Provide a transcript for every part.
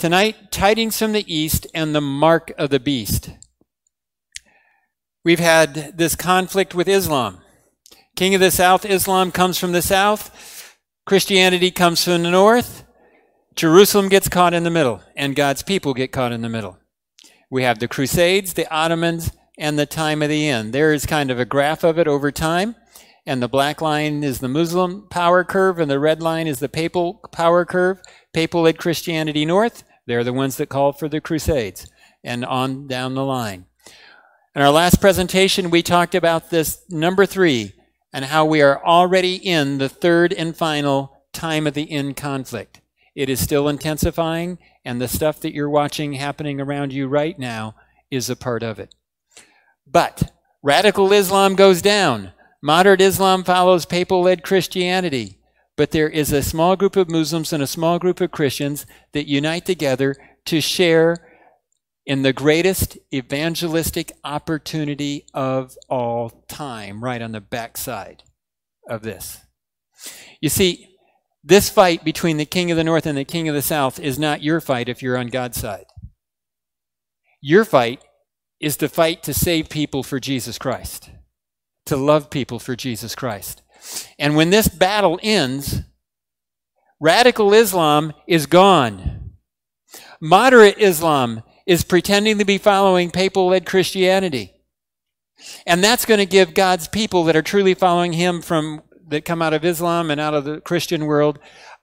Tonight, tidings from the east and the mark of the beast. We've had this conflict with Islam. King of the South, Islam comes from the south, Christianity comes from the north. Jerusalem gets caught in the middle, and God's people get caught in the middle. We have the Crusades, the Ottomans, and the time of the end. There is kind of a graph of it over time, and the black line is the Muslim power curve, and the red line is the papal power curve. Papal led Christianity north. They're the ones that called for the Crusades, and on down the line. In our last presentation, we talked about this number three and how we are already in the third and final time of the end conflict. It is still intensifying, and the stuff that you're watching happening around you right now is a part of it. But radical Islam goes down. Moderate Islam follows papal led Christianity. But there is a small group of Muslims and a small group of Christians that unite together to share in the greatest evangelistic opportunity of all time, right on the backside of this. You see, this fight between the king of the north and the king of the south is not your fight if you're on God's side. Your fight is to fight to save people for Jesus Christ, to love people for Jesus Christ. And when this battle ends, radical Islam is gone. Moderate Islam is pretending to be following papal led Christianity. And that's going to give God's people that are truly following Him from that come out of Islam and out of the Christian world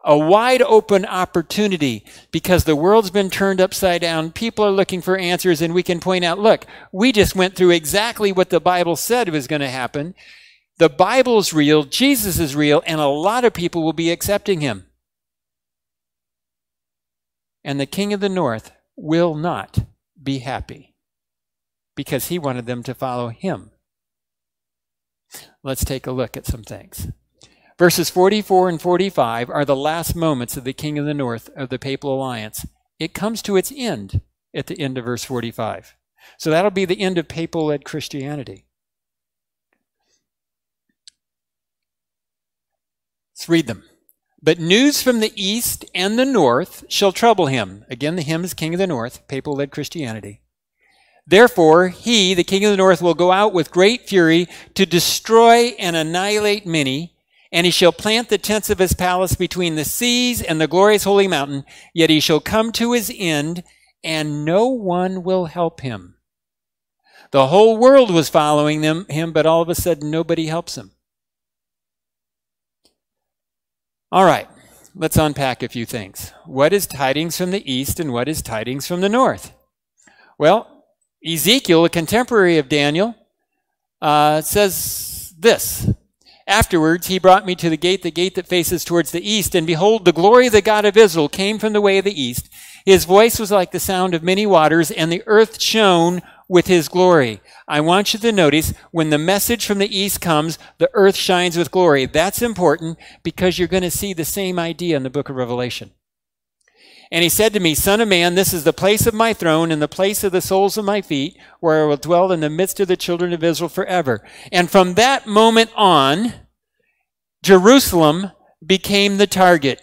a wide open opportunity because the world's been turned upside down. People are looking for answers, and we can point out look, we just went through exactly what the Bible said was going to happen. The Bible's real, Jesus is real, and a lot of people will be accepting him. And the king of the north will not be happy because he wanted them to follow him. Let's take a look at some things. Verses 44 and 45 are the last moments of the king of the north of the papal alliance. It comes to its end at the end of verse 45. So that'll be the end of papal led Christianity. Let's read them. But news from the east and the north shall trouble him. Again, the him is king of the north, papal led Christianity. Therefore, he, the king of the north, will go out with great fury to destroy and annihilate many and he shall plant the tents of his palace between the seas and the glorious holy mountain, yet he shall come to his end, and no one will help him. The whole world was following them, him, but all of a sudden nobody helps him. All right, let's unpack a few things. What is tidings from the east and what is tidings from the north? Well, Ezekiel, a contemporary of Daniel, uh, says this Afterwards, he brought me to the gate, the gate that faces towards the east, and behold, the glory of the God of Israel came from the way of the east. His voice was like the sound of many waters, and the earth shone with his glory. I want you to notice when the message from the east comes, the earth shines with glory. That's important because you're going to see the same idea in the book of Revelation. And he said to me, Son of man, this is the place of my throne and the place of the soles of my feet, where I will dwell in the midst of the children of Israel forever. And from that moment on, Jerusalem became the target.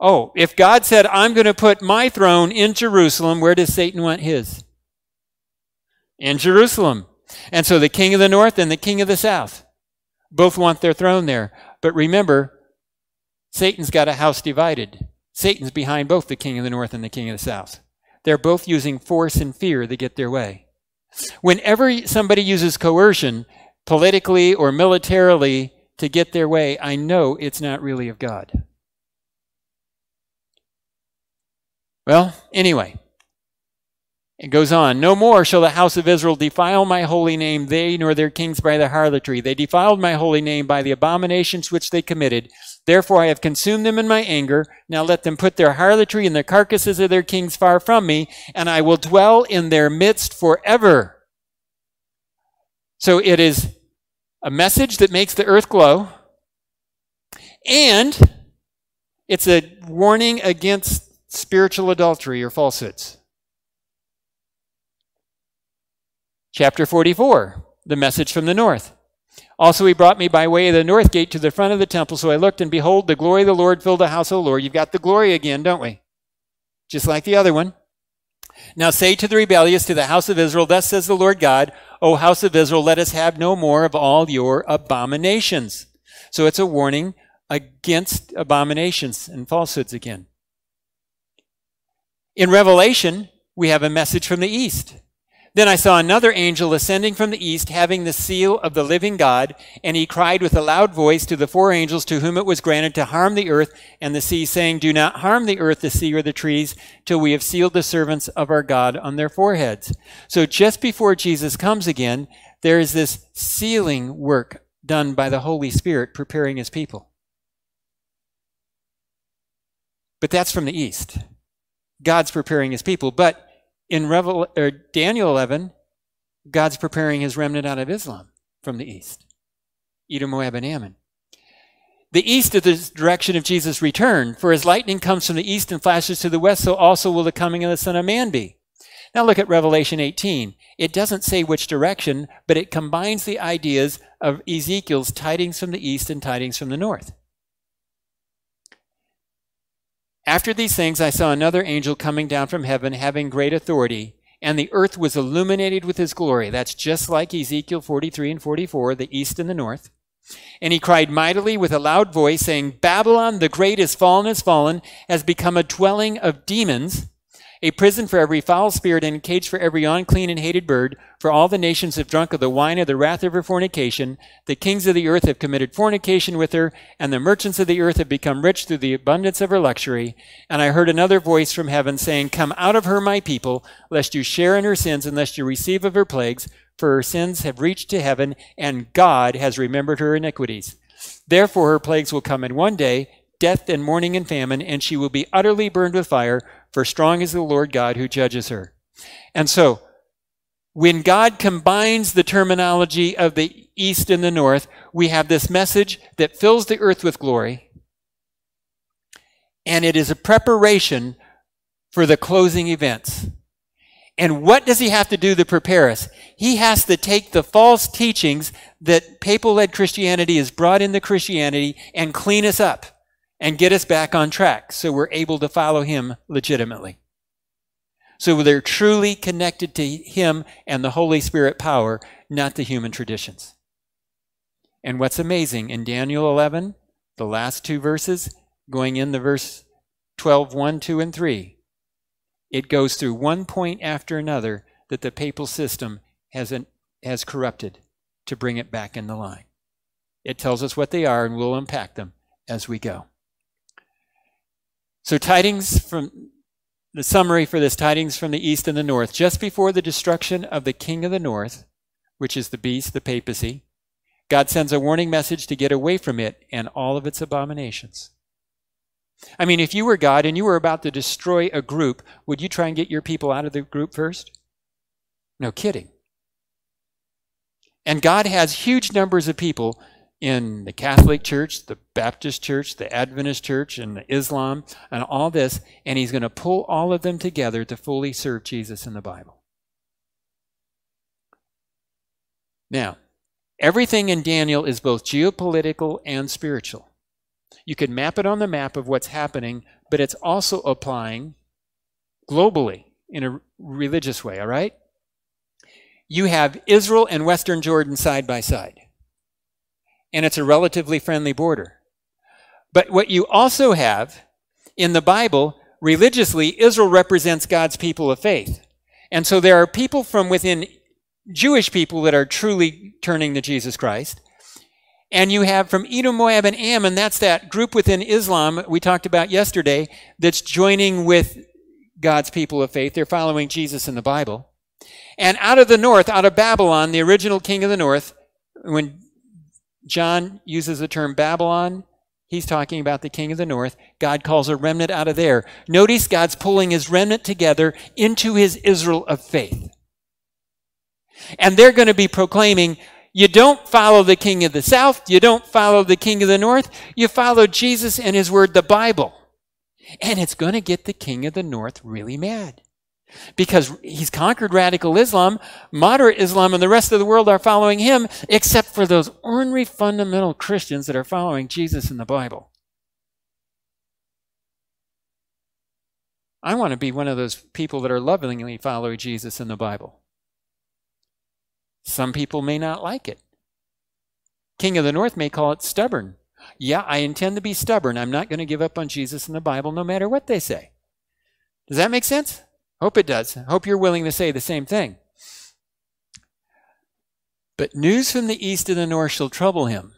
Oh, if God said, I'm going to put my throne in Jerusalem, where does Satan want his? In Jerusalem. And so the king of the north and the king of the south both want their throne there. But remember, Satan's got a house divided. Satan's behind both the king of the north and the king of the south. They're both using force and fear to get their way. Whenever somebody uses coercion, politically or militarily, to get their way, I know it's not really of God. Well, anyway, it goes on. No more shall the house of Israel defile my holy name, they nor their kings by their harlotry. They defiled my holy name by the abominations which they committed. Therefore I have consumed them in my anger. Now let them put their harlotry and the carcasses of their kings far from me, and I will dwell in their midst forever. So it is a message that makes the earth glow, and it's a warning against spiritual adultery or falsehoods. Chapter 44, the message from the north. Also, he brought me by way of the north gate to the front of the temple. So I looked, and behold, the glory of the Lord filled the house of the Lord. You've got the glory again, don't we? just like the other one. Now say to the rebellious, to the house of Israel, Thus says the Lord God, O house of Israel, let us have no more of all your abominations. So it's a warning against abominations and falsehoods again. In Revelation, we have a message from the east. Then I saw another angel ascending from the east, having the seal of the living God, and he cried with a loud voice to the four angels to whom it was granted to harm the earth and the sea, saying, Do not harm the earth, the sea, or the trees, till we have sealed the servants of our God on their foreheads. So just before Jesus comes again, there is this sealing work done by the Holy Spirit preparing his people. But that's from the east. God's preparing his people. But in Revel, or Daniel 11, God's preparing his remnant out of Islam from the east Edom, Moab, and Ammon. The east is the direction of Jesus' return, for as lightning comes from the east and flashes to the west, so also will the coming of the Son of Man be. Now look at Revelation 18. It doesn't say which direction, but it combines the ideas of Ezekiel's tidings from the east and tidings from the north. After these things, I saw another angel coming down from heaven, having great authority, and the earth was illuminated with his glory. That's just like Ezekiel 43 and 44, the east and the north. And he cried mightily with a loud voice, saying, Babylon the great is fallen, is fallen, has become a dwelling of demons a prison for every foul spirit, and a cage for every unclean and hated bird. For all the nations have drunk of the wine of the wrath of her fornication. The kings of the earth have committed fornication with her, and the merchants of the earth have become rich through the abundance of her luxury. And I heard another voice from heaven saying, Come out of her, my people, lest you share in her sins, and lest you receive of her plagues, for her sins have reached to heaven, and God has remembered her iniquities. Therefore her plagues will come in one day, death and mourning and famine, and she will be utterly burned with fire for strong is the Lord God who judges her. And so, when God combines the terminology of the east and the north, we have this message that fills the earth with glory. And it is a preparation for the closing events. And what does he have to do to prepare us? He has to take the false teachings that papal led Christianity has brought into Christianity and clean us up and get us back on track so we're able to follow him legitimately. So they're truly connected to him and the Holy Spirit power, not the human traditions. And what's amazing in Daniel 11, the last two verses, going in the verse 12, 1, 2, and 3, it goes through one point after another that the papal system has, an, has corrupted to bring it back in the line. It tells us what they are, and we'll unpack them as we go. So, tidings from the summary for this tidings from the east and the north. Just before the destruction of the king of the north, which is the beast, the papacy, God sends a warning message to get away from it and all of its abominations. I mean, if you were God and you were about to destroy a group, would you try and get your people out of the group first? No kidding. And God has huge numbers of people in the Catholic Church, the Baptist Church, the Adventist Church, and Islam, and all this, and he's going to pull all of them together to fully serve Jesus in the Bible. Now, everything in Daniel is both geopolitical and spiritual. You can map it on the map of what's happening, but it's also applying globally in a religious way, all right? You have Israel and Western Jordan side by side and it's a relatively friendly border. But what you also have in the Bible, religiously, Israel represents God's people of faith. And so there are people from within Jewish people that are truly turning to Jesus Christ. And you have from Edom, Moab, and Ammon, that's that group within Islam we talked about yesterday that's joining with God's people of faith. They're following Jesus in the Bible. And out of the north, out of Babylon, the original king of the north, when John uses the term Babylon. He's talking about the king of the north. God calls a remnant out of there. Notice God's pulling his remnant together into his Israel of faith. And they're going to be proclaiming, you don't follow the king of the south, you don't follow the king of the north, you follow Jesus and his word, the Bible. And it's going to get the king of the north really mad because he's conquered radical Islam. Moderate Islam and the rest of the world are following him, except for those ornery fundamental Christians that are following Jesus in the Bible. I want to be one of those people that are lovingly following Jesus in the Bible. Some people may not like it. King of the North may call it stubborn. Yeah, I intend to be stubborn. I'm not going to give up on Jesus in the Bible no matter what they say. Does that make sense? Hope it does. Hope you're willing to say the same thing. But news from the east and the north shall trouble him.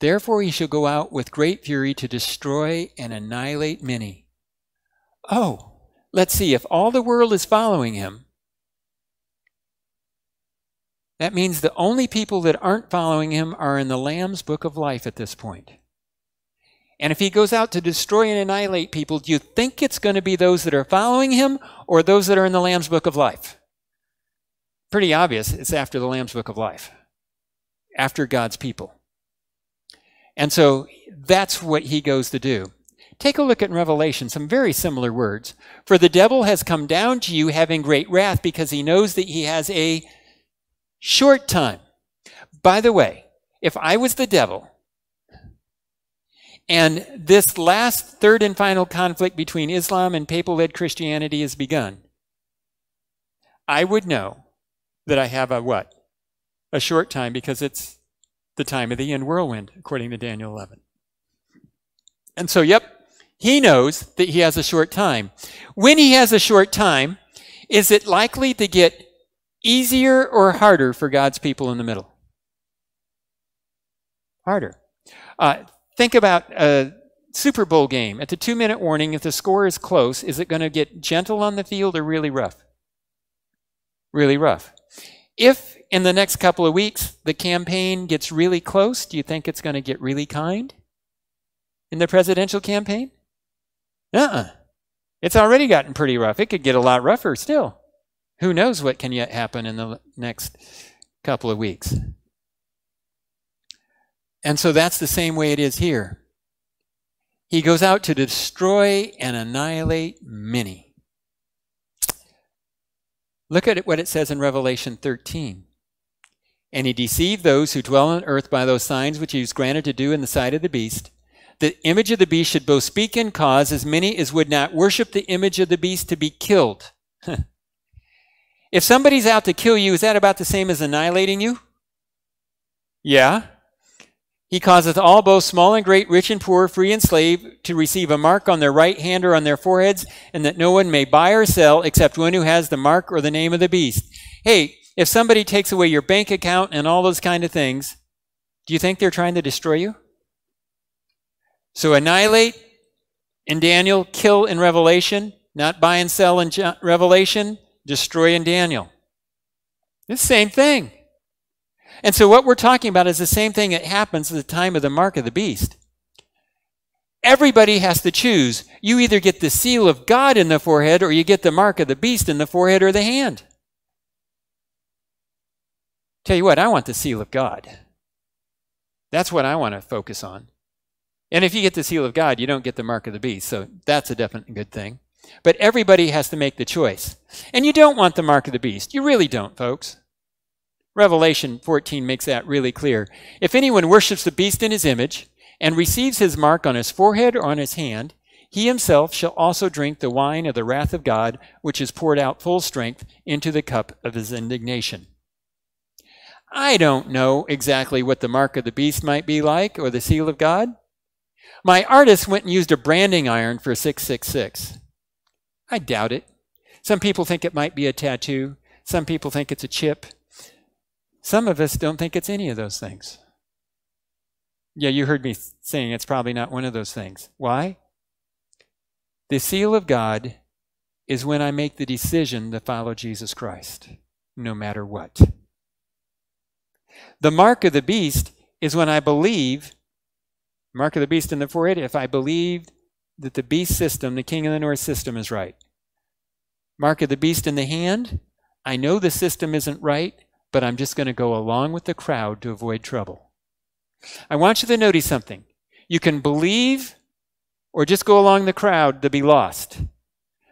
Therefore he shall go out with great fury to destroy and annihilate many. Oh, let's see, if all the world is following him, that means the only people that aren't following him are in the Lamb's book of life at this point. And if he goes out to destroy and annihilate people, do you think it's going to be those that are following him or those that are in the Lamb's book of life? Pretty obvious, it's after the Lamb's book of life, after God's people. And so that's what he goes to do. Take a look at Revelation, some very similar words. For the devil has come down to you having great wrath because he knows that he has a short time. By the way, if I was the devil, and this last third and final conflict between Islam and papal led Christianity has begun, I would know that I have a what? A short time because it's the time of the end whirlwind, according to Daniel 11. And so, yep, he knows that he has a short time. When he has a short time, is it likely to get Easier or harder for God's people in the middle? Harder. Uh, think about a Super Bowl game. At the two minute warning, if the score is close, is it going to get gentle on the field or really rough? Really rough. If in the next couple of weeks the campaign gets really close, do you think it's going to get really kind in the presidential campaign? Uh uh It's already gotten pretty rough. It could get a lot rougher still. Who knows what can yet happen in the next couple of weeks? And so that's the same way it is here. He goes out to destroy and annihilate many. Look at what it says in Revelation 13. And he deceived those who dwell on earth by those signs which he was granted to do in the sight of the beast. The image of the beast should both speak and cause as many as would not worship the image of the beast to be killed. If somebody's out to kill you, is that about the same as annihilating you? Yeah. He causeth all, both small and great, rich and poor, free and slave, to receive a mark on their right hand or on their foreheads, and that no one may buy or sell except one who has the mark or the name of the beast. Hey, if somebody takes away your bank account and all those kind of things, do you think they're trying to destroy you? So annihilate in Daniel, kill in Revelation, not buy and sell in Revelation, destroy in Daniel. It's the same thing. And so what we're talking about is the same thing that happens at the time of the mark of the beast. Everybody has to choose. You either get the seal of God in the forehead or you get the mark of the beast in the forehead or the hand. Tell you what, I want the seal of God. That's what I want to focus on. And if you get the seal of God, you don't get the mark of the beast. So that's a definite good thing. But everybody has to make the choice. And you don't want the mark of the beast. You really don't, folks. Revelation 14 makes that really clear. If anyone worships the beast in his image and receives his mark on his forehead or on his hand, he himself shall also drink the wine of the wrath of God, which is poured out full strength into the cup of his indignation. I don't know exactly what the mark of the beast might be like or the seal of God. My artist went and used a branding iron for 666. I doubt it. Some people think it might be a tattoo. Some people think it's a chip. Some of us don't think it's any of those things. Yeah, you heard me saying it's probably not one of those things. Why? The seal of God is when I make the decision to follow Jesus Christ, no matter what. The mark of the beast is when I believe, mark of the beast in the forehead, if I believe that the beast system, the king of the north system, is right. Mark of the beast in the hand, I know the system isn't right, but I'm just going to go along with the crowd to avoid trouble. I want you to notice something. You can believe or just go along the crowd to be lost.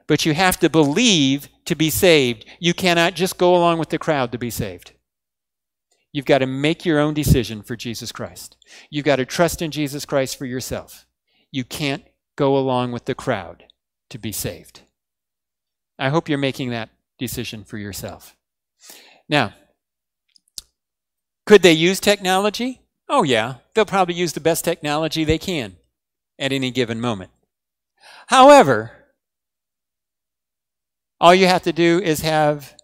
But you have to believe to be saved. You cannot just go along with the crowd to be saved. You've got to make your own decision for Jesus Christ. You've got to trust in Jesus Christ for yourself. You can't go along with the crowd to be saved. I hope you're making that decision for yourself. Now, could they use technology? Oh, yeah. They'll probably use the best technology they can at any given moment. However, all you have to do is have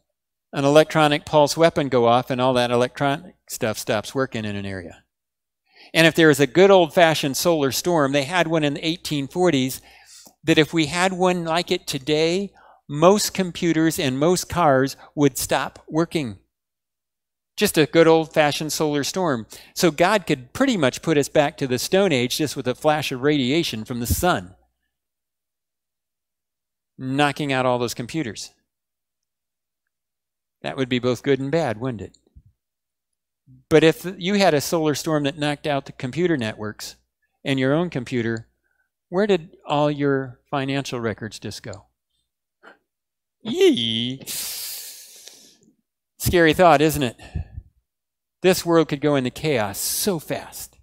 an electronic pulse weapon go off and all that electronic stuff stops working in an area. And if there is a good old fashioned solar storm, they had one in the 1840s, that if we had one like it today, most computers and most cars would stop working. Just a good old fashioned solar storm. So God could pretty much put us back to the Stone Age just with a flash of radiation from the sun, knocking out all those computers. That would be both good and bad, wouldn't it? But if you had a solar storm that knocked out the computer networks and your own computer, where did all your financial records just go? Yee! Scary thought, isn't it? This world could go into chaos so fast.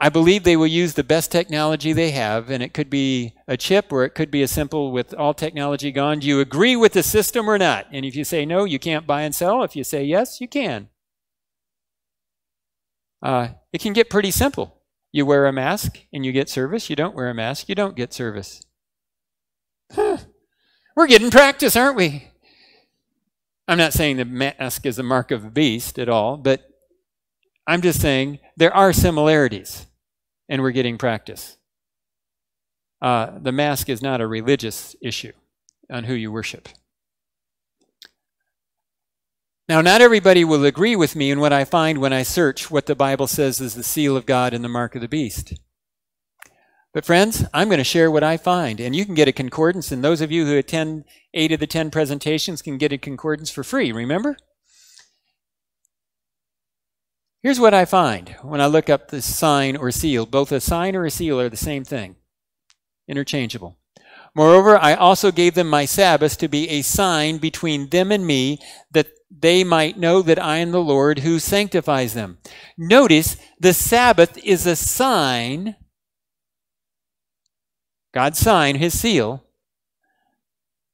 I believe they will use the best technology they have, and it could be a chip or it could be a simple with all technology gone. Do you agree with the system or not? And if you say no, you can't buy and sell. If you say yes, you can. Uh, it can get pretty simple. You wear a mask and you get service. You don't wear a mask, you don't get service. Huh. We're getting practice, aren't we? I'm not saying the mask is the mark of a beast at all, but I'm just saying there are similarities and we're getting practice. Uh, the mask is not a religious issue on who you worship. Now, not everybody will agree with me in what I find when I search what the Bible says is the seal of God and the mark of the beast. But, friends, I'm going to share what I find, and you can get a concordance, and those of you who attend eight of the ten presentations can get a concordance for free, remember? Here's what I find when I look up the sign or seal. Both a sign or a seal are the same thing, interchangeable. Moreover, I also gave them my Sabbath to be a sign between them and me, that they might know that I am the Lord who sanctifies them. Notice the Sabbath is a sign, God's sign, his seal,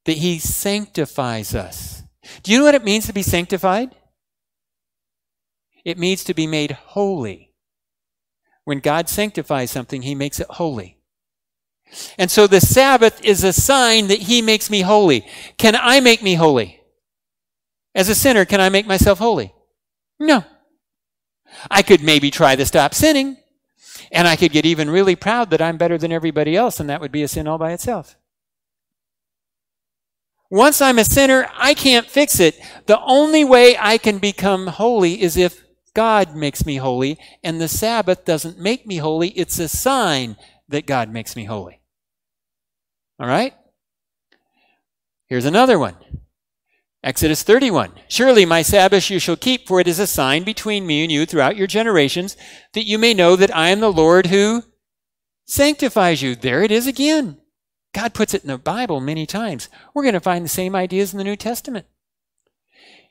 that he sanctifies us. Do you know what it means to be sanctified? It means to be made holy. When God sanctifies something, he makes it holy. And so the Sabbath is a sign that he makes me holy. Can I make me holy? As a sinner, can I make myself holy? No. I could maybe try to stop sinning, and I could get even really proud that I'm better than everybody else, and that would be a sin all by itself. Once I'm a sinner, I can't fix it. The only way I can become holy is if God makes me holy, and the Sabbath doesn't make me holy. It's a sign that God makes me holy. All right? Here's another one. Exodus 31. Surely my Sabbath you shall keep, for it is a sign between me and you throughout your generations, that you may know that I am the Lord who sanctifies you. There it is again. God puts it in the Bible many times. We're going to find the same ideas in the New Testament.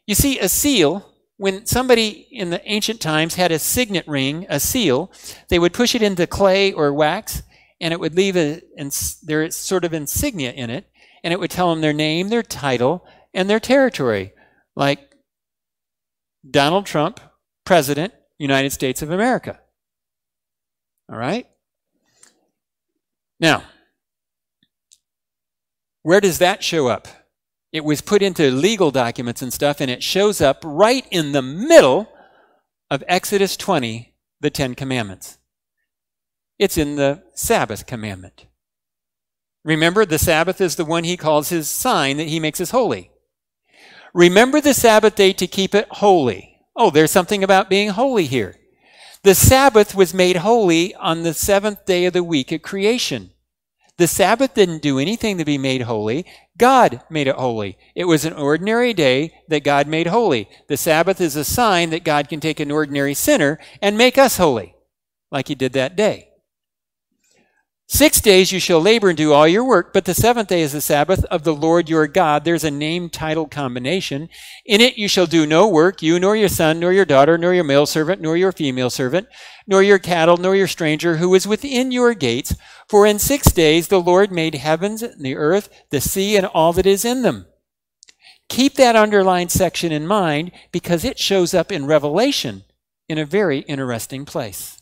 You see, a seal when somebody in the ancient times had a signet ring, a seal, they would push it into clay or wax, and it would leave a their sort of insignia in it, and it would tell them their name, their title, and their territory, like Donald Trump, President, United States of America. All right? Now, where does that show up? It was put into legal documents and stuff, and it shows up right in the middle of Exodus 20, the Ten Commandments. It's in the Sabbath commandment. Remember, the Sabbath is the one he calls his sign that he makes us holy. Remember the Sabbath day to keep it holy. Oh, there's something about being holy here. The Sabbath was made holy on the seventh day of the week at creation. The Sabbath didn't do anything to be made holy. God made it holy. It was an ordinary day that God made holy. The Sabbath is a sign that God can take an ordinary sinner and make us holy, like he did that day. Six days you shall labor and do all your work, but the seventh day is the Sabbath of the Lord your God. There's a name title combination. In it you shall do no work, you nor your son, nor your daughter, nor your male servant, nor your female servant, nor your cattle, nor your stranger who is within your gates. For in six days the Lord made heavens and the earth, the sea, and all that is in them. Keep that underlined section in mind because it shows up in Revelation in a very interesting place.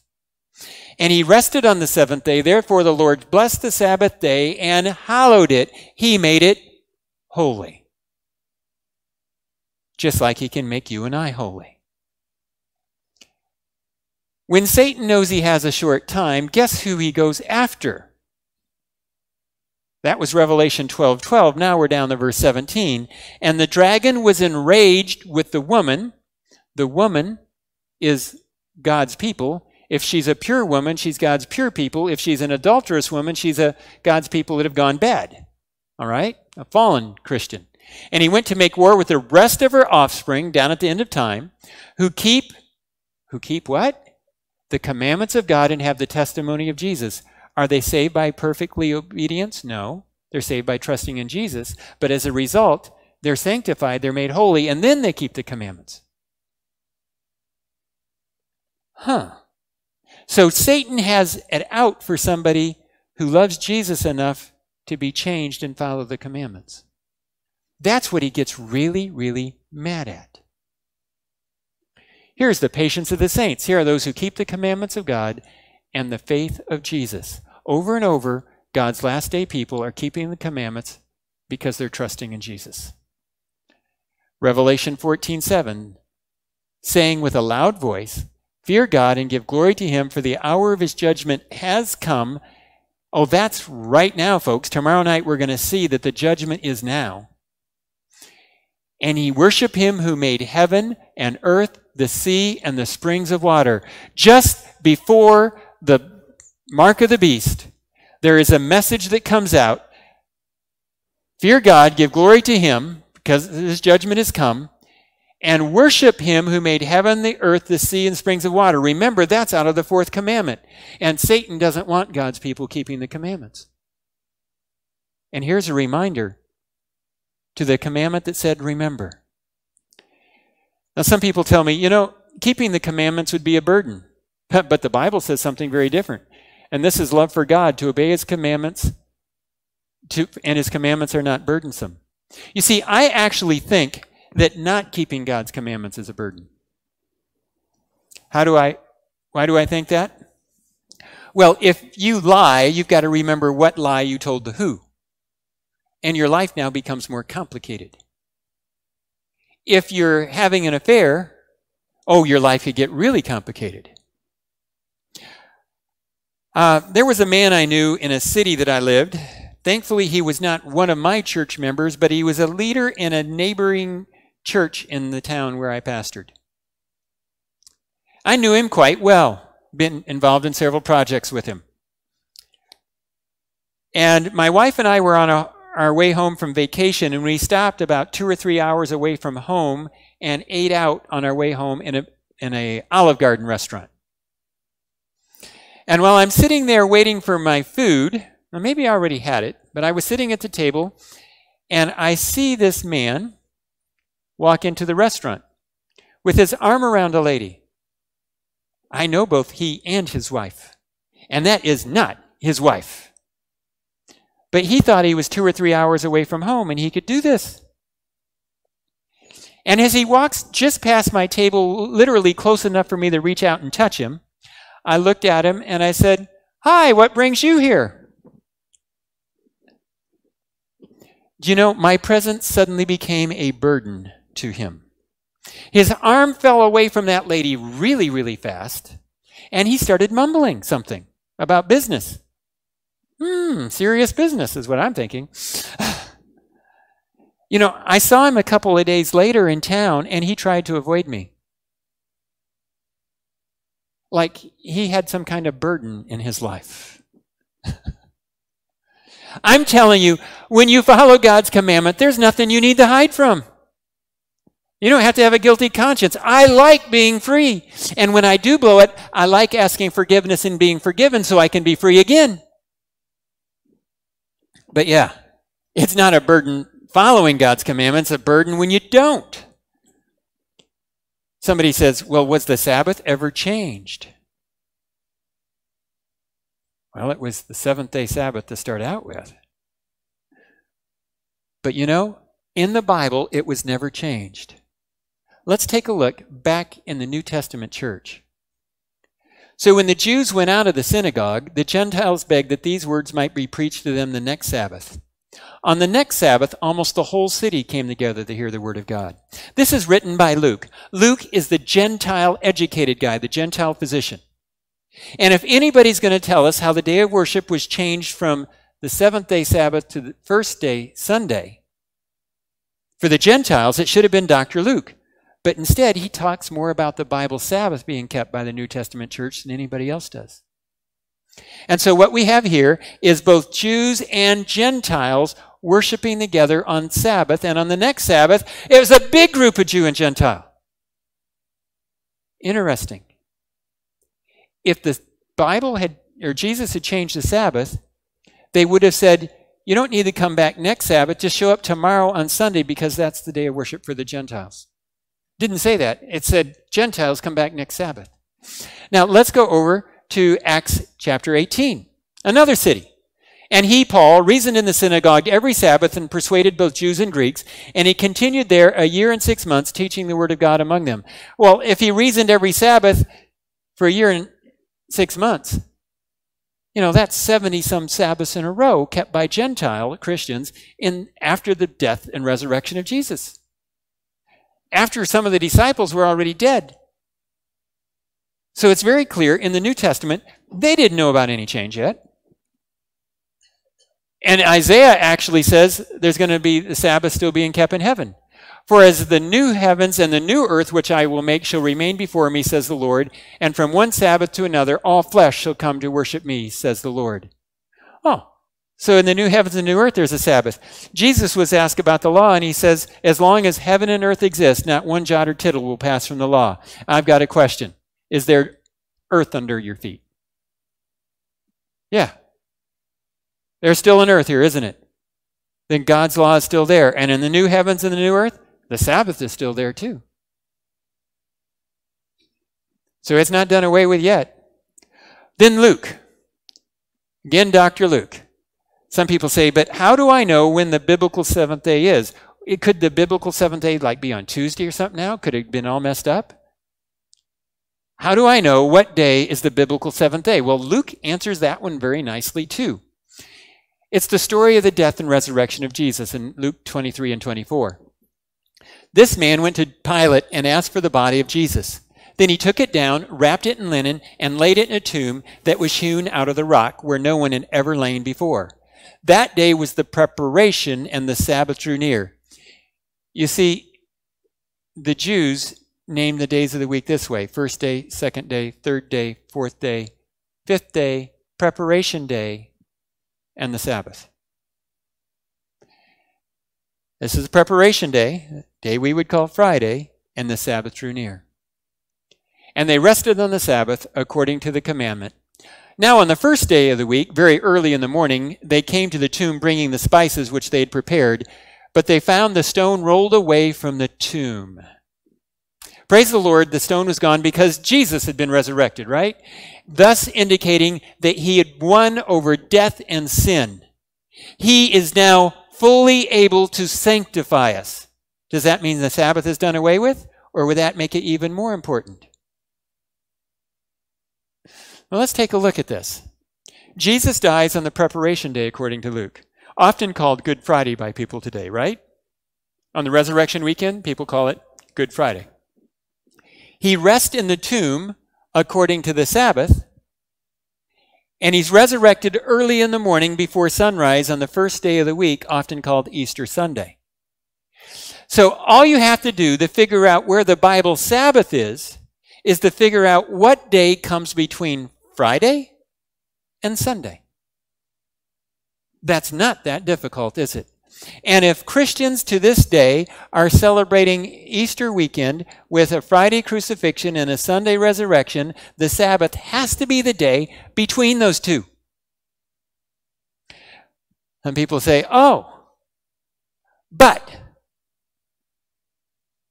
And he rested on the seventh day. Therefore, the Lord blessed the Sabbath day and hallowed it. He made it holy. Just like he can make you and I holy. When Satan knows he has a short time, guess who he goes after? That was Revelation 12 12. Now we're down to verse 17. And the dragon was enraged with the woman. The woman is God's people if she's a pure woman, she's God's pure people. If she's an adulterous woman, she's a God's people that have gone bad. All right? A fallen Christian. And he went to make war with the rest of her offspring down at the end of time, who keep who keep what? The commandments of God and have the testimony of Jesus. Are they saved by perfectly obedience? No. They're saved by trusting in Jesus. But as a result, they're sanctified, they're made holy, and then they keep the commandments. Huh. So Satan has it out for somebody who loves Jesus enough to be changed and follow the commandments. That's what he gets really, really mad at. Here's the patience of the saints. Here are those who keep the commandments of God and the faith of Jesus. Over and over, God's last day people are keeping the commandments because they're trusting in Jesus. Revelation 14:7 saying with a loud voice, Fear God and give glory to him, for the hour of his judgment has come. Oh, that's right now, folks. Tomorrow night we're going to see that the judgment is now. And he worship him who made heaven and earth, the sea, and the springs of water. Just before the mark of the beast, there is a message that comes out. Fear God, give glory to him, because his judgment has come and worship him who made heaven, the earth, the sea, and springs of water. Remember, that's out of the fourth commandment. And Satan doesn't want God's people keeping the commandments. And here's a reminder to the commandment that said, remember. Now, some people tell me, you know, keeping the commandments would be a burden. But the Bible says something very different. And this is love for God, to obey his commandments, to, and his commandments are not burdensome. You see, I actually think that not keeping God's commandments is a burden. How do I, why do I think that? Well, if you lie, you've got to remember what lie you told to who. And your life now becomes more complicated. If you're having an affair, oh, your life could get really complicated. Uh, there was a man I knew in a city that I lived. Thankfully, he was not one of my church members, but he was a leader in a neighboring church in the town where I pastored. I knew him quite well, been involved in several projects with him. And my wife and I were on a, our way home from vacation, and we stopped about two or three hours away from home and ate out on our way home in a in a Olive Garden restaurant. And while I'm sitting there waiting for my food, well, maybe I already had it, but I was sitting at the table, and I see this man walk into the restaurant with his arm around a lady. I know both he and his wife, and that is not his wife. But he thought he was two or three hours away from home and he could do this. And as he walks just past my table, literally close enough for me to reach out and touch him, I looked at him and I said, Hi, what brings you here? Do you know, my presence suddenly became a burden to him. His arm fell away from that lady really, really fast, and he started mumbling something about business. Hmm, serious business is what I'm thinking. you know, I saw him a couple of days later in town, and he tried to avoid me. Like he had some kind of burden in his life. I'm telling you, when you follow God's commandment, there's nothing you need to hide from. You don't have to have a guilty conscience. I like being free. And when I do blow it, I like asking forgiveness and being forgiven so I can be free again. But yeah, it's not a burden following God's commandments, a burden when you don't. Somebody says, Well, was the Sabbath ever changed? Well, it was the seventh day Sabbath to start out with. But you know, in the Bible, it was never changed. Let's take a look back in the New Testament church. So when the Jews went out of the synagogue, the Gentiles begged that these words might be preached to them the next Sabbath. On the next Sabbath, almost the whole city came together to hear the word of God. This is written by Luke. Luke is the Gentile educated guy, the Gentile physician. And if anybody's going to tell us how the day of worship was changed from the seventh day Sabbath to the first day Sunday, for the Gentiles, it should have been Dr. Luke. But instead, he talks more about the Bible Sabbath being kept by the New Testament church than anybody else does. And so, what we have here is both Jews and Gentiles worshiping together on Sabbath. And on the next Sabbath, it was a big group of Jew and Gentile. Interesting if the Bible had, or Jesus had changed the Sabbath, they would have said, you don't need to come back next Sabbath, just show up tomorrow on Sunday because that's the day of worship for the Gentiles. Didn't say that. It said, Gentiles come back next Sabbath. Now let's go over to Acts chapter 18, another city. And he, Paul, reasoned in the synagogue every Sabbath and persuaded both Jews and Greeks, and he continued there a year and six months, teaching the word of God among them. Well, if he reasoned every Sabbath for a year and six months. You know, that's 70 some Sabbaths in a row kept by Gentile Christians in, after the death and resurrection of Jesus. After some of the disciples were already dead. So it's very clear in the New Testament, they didn't know about any change yet. And Isaiah actually says there's going to be the Sabbath still being kept in heaven. For as the new heavens and the new earth which I will make shall remain before me, says the Lord, and from one Sabbath to another all flesh shall come to worship me, says the Lord. Oh, so in the new heavens and new earth there's a Sabbath. Jesus was asked about the law, and he says, As long as heaven and earth exist, not one jot or tittle will pass from the law. I've got a question. Is there earth under your feet? Yeah. There's still an earth here, isn't it? Then God's law is still there. And in the new heavens and the new earth, the Sabbath is still there too. So it's not done away with yet. Then Luke. Again, Dr. Luke. Some people say, but how do I know when the biblical seventh day is? It, could the biblical seventh day like be on Tuesday or something now? Could it have been all messed up? How do I know what day is the biblical seventh day? Well, Luke answers that one very nicely too. It's the story of the death and resurrection of Jesus in Luke 23 and 24. This man went to Pilate and asked for the body of Jesus. Then he took it down, wrapped it in linen, and laid it in a tomb that was hewn out of the rock where no one had ever lain before. That day was the preparation, and the Sabbath drew near. You see, the Jews named the days of the week this way first day, second day, third day, fourth day, fifth day, preparation day, and the Sabbath. This is preparation day, day we would call Friday, and the Sabbath drew near. And they rested on the Sabbath according to the commandment. Now, on the first day of the week, very early in the morning, they came to the tomb bringing the spices which they had prepared, but they found the stone rolled away from the tomb. Praise the Lord, the stone was gone because Jesus had been resurrected, right? Thus indicating that he had won over death and sin. He is now fully able to sanctify us. Does that mean the Sabbath is done away with? Or would that make it even more important? Well, let's take a look at this. Jesus dies on the preparation day, according to Luke, often called Good Friday by people today, right? On the resurrection weekend, people call it Good Friday. He rests in the tomb according to the Sabbath, and he's resurrected early in the morning before sunrise on the first day of the week, often called Easter Sunday. So all you have to do to figure out where the Bible Sabbath is, is to figure out what day comes between Friday and Sunday. That's not that difficult, is it? And if Christians to this day are celebrating Easter weekend with a Friday crucifixion and a Sunday resurrection, the Sabbath has to be the day between those two. And people say, oh, but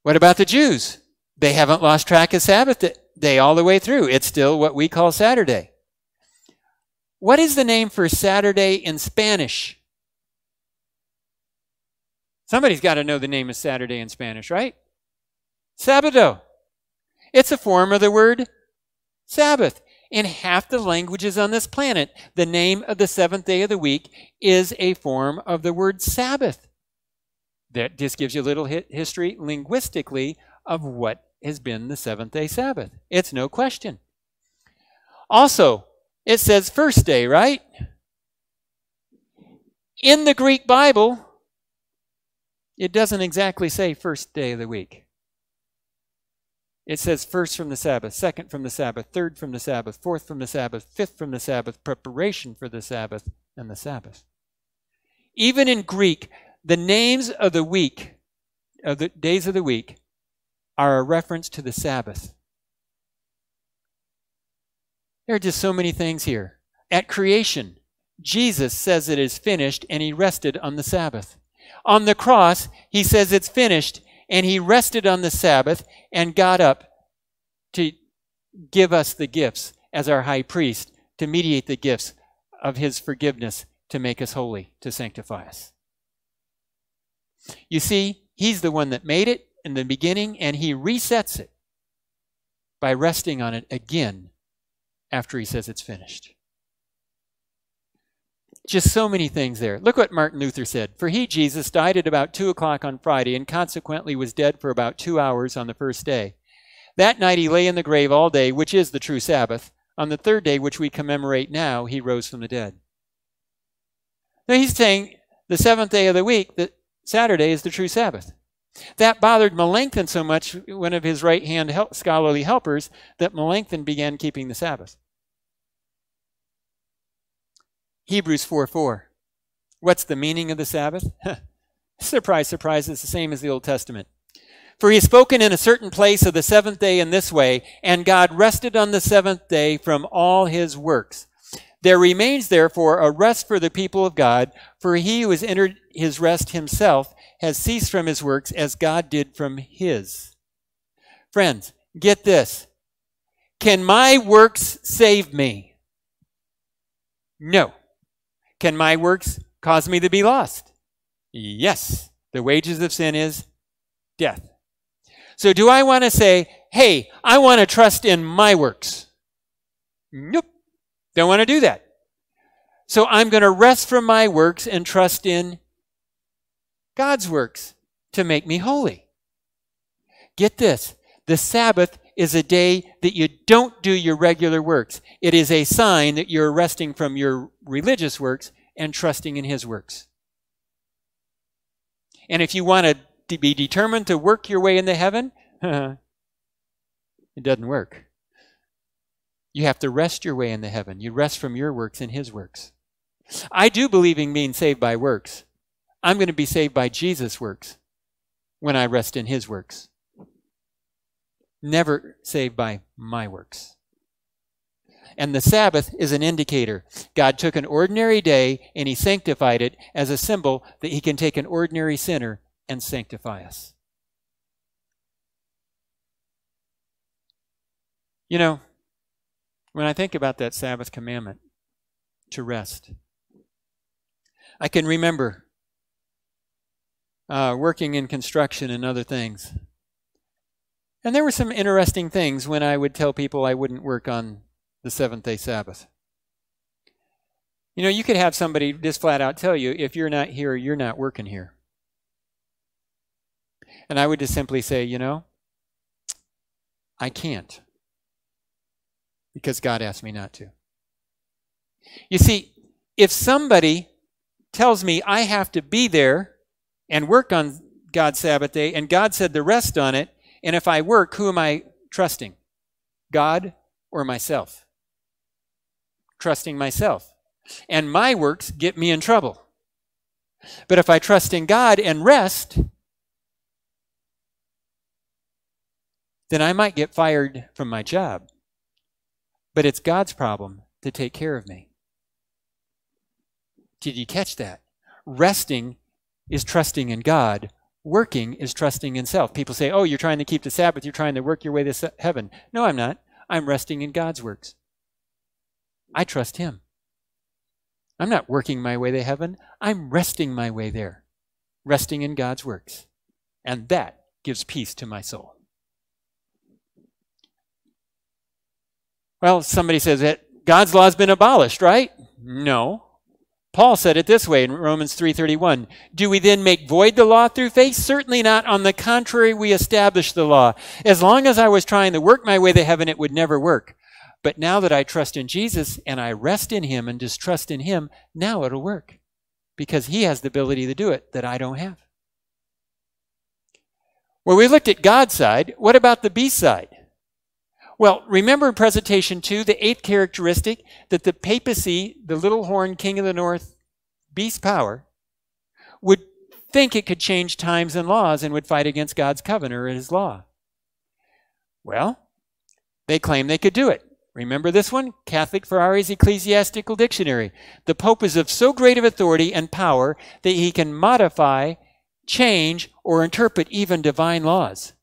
what about the Jews? They haven't lost track of Sabbath day all the way through. It's still what we call Saturday. What is the name for Saturday in Spanish? Somebody's got to know the name of Saturday in Spanish, right? Sabado. It's a form of the word Sabbath. In half the languages on this planet, the name of the seventh day of the week is a form of the word Sabbath. That just gives you a little history linguistically of what has been the seventh day Sabbath. It's no question. Also, it says first day, right? In the Greek Bible, it doesn't exactly say first day of the week. It says first from the Sabbath, second from the Sabbath, third from the Sabbath, fourth from the Sabbath, fifth from the Sabbath, preparation for the Sabbath, and the Sabbath. Even in Greek, the names of the week, of the days of the week, are a reference to the Sabbath. There are just so many things here. At creation, Jesus says it is finished and he rested on the Sabbath. On the cross, he says it's finished and he rested on the Sabbath and got up to give us the gifts as our high priest, to mediate the gifts of his forgiveness, to make us holy, to sanctify us. You see, he's the one that made it in the beginning, and he resets it by resting on it again after he says it's finished. Just so many things there. Look what Martin Luther said. For he, Jesus, died at about 2 o'clock on Friday and consequently was dead for about two hours on the first day. That night he lay in the grave all day, which is the true Sabbath. On the third day, which we commemorate now, he rose from the dead. Now he's saying the seventh day of the week, that Saturday is the true Sabbath. That bothered Melanchthon so much, one of his right hand scholarly helpers, that Melanchthon began keeping the Sabbath. Hebrews 4 4. What's the meaning of the Sabbath? surprise, surprise, it's the same as the Old Testament. For he has spoken in a certain place of the seventh day in this way, and God rested on the seventh day from all his works. There remains therefore a rest for the people of God, for he who has entered his rest himself has ceased from his works as God did from his. Friends, get this. Can my works save me? No. Can my works cause me to be lost? Yes. The wages of sin is death. So do I want to say, hey, I want to trust in my works? Nope. Don't want to do that. So I'm going to rest from my works and trust in God's works to make me holy. Get this. The Sabbath is a day that you don't do your regular works. It is a sign that you're resting from your religious works and trusting in His works. And if you want to be determined to work your way into heaven, it doesn't work. You have to rest your way into heaven. You rest from your works in His works. I do believe in being saved by works. I'm going to be saved by Jesus' works when I rest in His works never saved by my works. And the Sabbath is an indicator. God took an ordinary day and he sanctified it as a symbol that he can take an ordinary sinner and sanctify us. You know, when I think about that Sabbath commandment to rest, I can remember uh, working in construction and other things. And there were some interesting things when I would tell people I wouldn't work on the seventh day Sabbath. You know, you could have somebody just flat out tell you, if you're not here, you're not working here. And I would just simply say, you know, I can't. Because God asked me not to. You see, if somebody tells me I have to be there and work on God's Sabbath day, and God said to rest on it, and if I work, who am I trusting? God or myself? Trusting myself. And my works get me in trouble. But if I trust in God and rest, then I might get fired from my job. But it's God's problem to take care of me. Did you catch that? Resting is trusting in God. Working is trusting in self. People say, oh, you're trying to keep the Sabbath, you're trying to work your way to heaven. No, I'm not. I'm resting in God's works. I trust Him. I'm not working my way to heaven, I'm resting my way there, resting in God's works. And that gives peace to my soul. Well, somebody says that God's law has been abolished, right? No. Paul said it this way in Romans 3:31, "Do we then make void the law through faith? Certainly not. On the contrary, we establish the law. As long as I was trying to work my way to heaven, it would never work. But now that I trust in Jesus and I rest in him and distrust in him, now it'll work. Because he has the ability to do it that I don't have." Well, we looked at God's side. What about the B side? Well, remember in presentation two, the eighth characteristic that the papacy, the little horn king of the north, beast power, would think it could change times and laws and would fight against God's covenant or his law. Well, they claim they could do it. Remember this one? Catholic Ferraris' Ecclesiastical Dictionary. The Pope is of so great of authority and power that he can modify, change, or interpret even divine laws.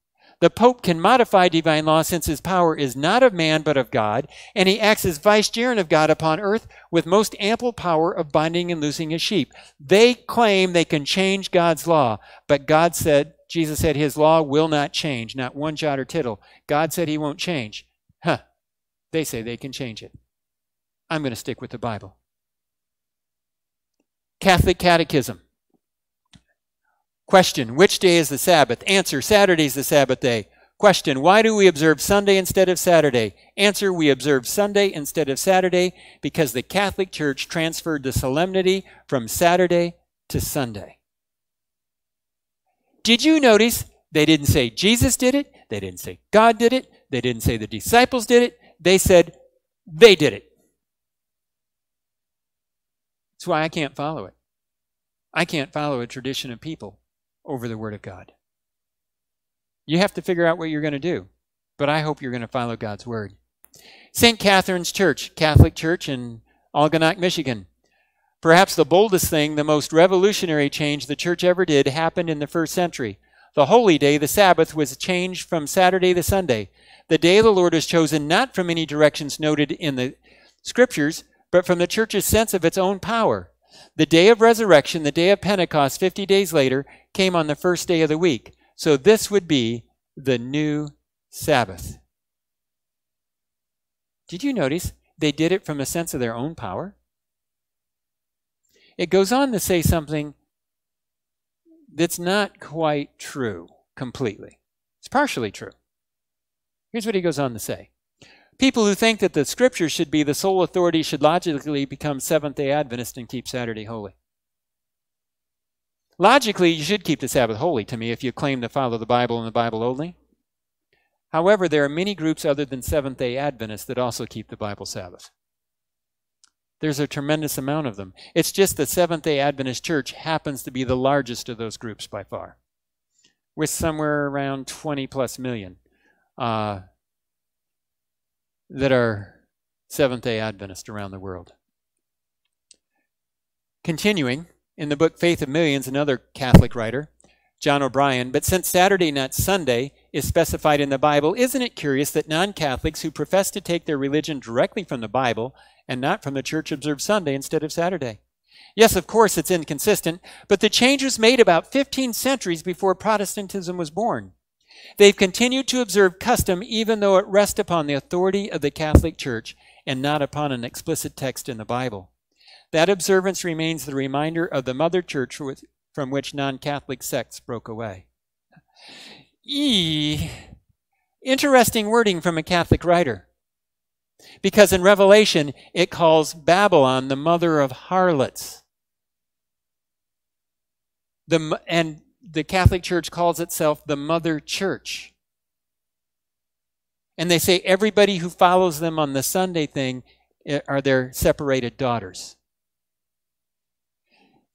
The Pope can modify divine law since his power is not of man but of God, and he acts as vicegerent of God upon earth with most ample power of binding and loosing his sheep. They claim they can change God's law, but God said, Jesus said, his law will not change, not one jot or tittle. God said he won't change. Huh. They say they can change it. I'm going to stick with the Bible. Catholic Catechism. Question, which day is the Sabbath? Answer, Saturday is the Sabbath day. Question, why do we observe Sunday instead of Saturday? Answer, we observe Sunday instead of Saturday because the Catholic Church transferred the solemnity from Saturday to Sunday. Did you notice they didn't say Jesus did it, they didn't say God did it, they didn't say the disciples did it, they said they did it. That's why I can't follow it. I can't follow a tradition of people over the Word of God. You have to figure out what you're going to do, but I hope you're going to follow God's Word. St. Catherine's Church, Catholic Church in Algonac, Michigan. Perhaps the boldest thing, the most revolutionary change the church ever did happened in the first century. The holy day, the Sabbath, was changed from Saturday to Sunday. The day the Lord was chosen not from any directions noted in the scriptures, but from the church's sense of its own power. The day of resurrection, the day of Pentecost, 50 days later, came on the first day of the week. So this would be the new Sabbath. Did you notice they did it from a sense of their own power? It goes on to say something that's not quite true completely. It's partially true. Here's what he goes on to say People who think that the scriptures should be the sole authority should logically become Seventh day Adventist and keep Saturday holy. Logically, you should keep the Sabbath holy to me if you claim to follow the Bible and the Bible only. However, there are many groups other than Seventh day Adventists that also keep the Bible Sabbath. There's a tremendous amount of them. It's just the Seventh day Adventist Church happens to be the largest of those groups by far, with somewhere around 20 plus million. Uh, that are Seventh day Adventist around the world. Continuing, in the book Faith of Millions, another Catholic writer, John O'Brien, but since Saturday, not Sunday, is specified in the Bible, isn't it curious that non Catholics who profess to take their religion directly from the Bible and not from the church observe Sunday instead of Saturday? Yes, of course, it's inconsistent, but the change was made about 15 centuries before Protestantism was born. They've continued to observe custom even though it rests upon the authority of the Catholic Church and not upon an explicit text in the Bible. That observance remains the reminder of the Mother Church from which non Catholic sects broke away. E. Interesting wording from a Catholic writer. Because in Revelation, it calls Babylon the mother of harlots. The, and the Catholic Church calls itself the Mother Church. And they say everybody who follows them on the Sunday thing eh, are their separated daughters.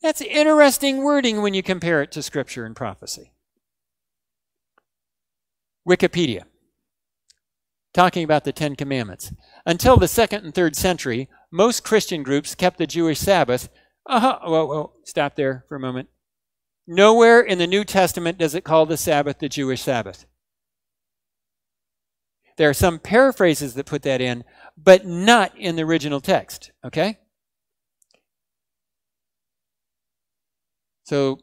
That's interesting wording when you compare it to Scripture and prophecy. Wikipedia, talking about the Ten Commandments. Until the second and third century, most Christian groups kept the Jewish Sabbath Uh-huh. Whoa, whoa, stop there for a moment. Nowhere in the New Testament does it call the Sabbath the Jewish Sabbath. There are some paraphrases that put that in, but not in the original text, okay? So,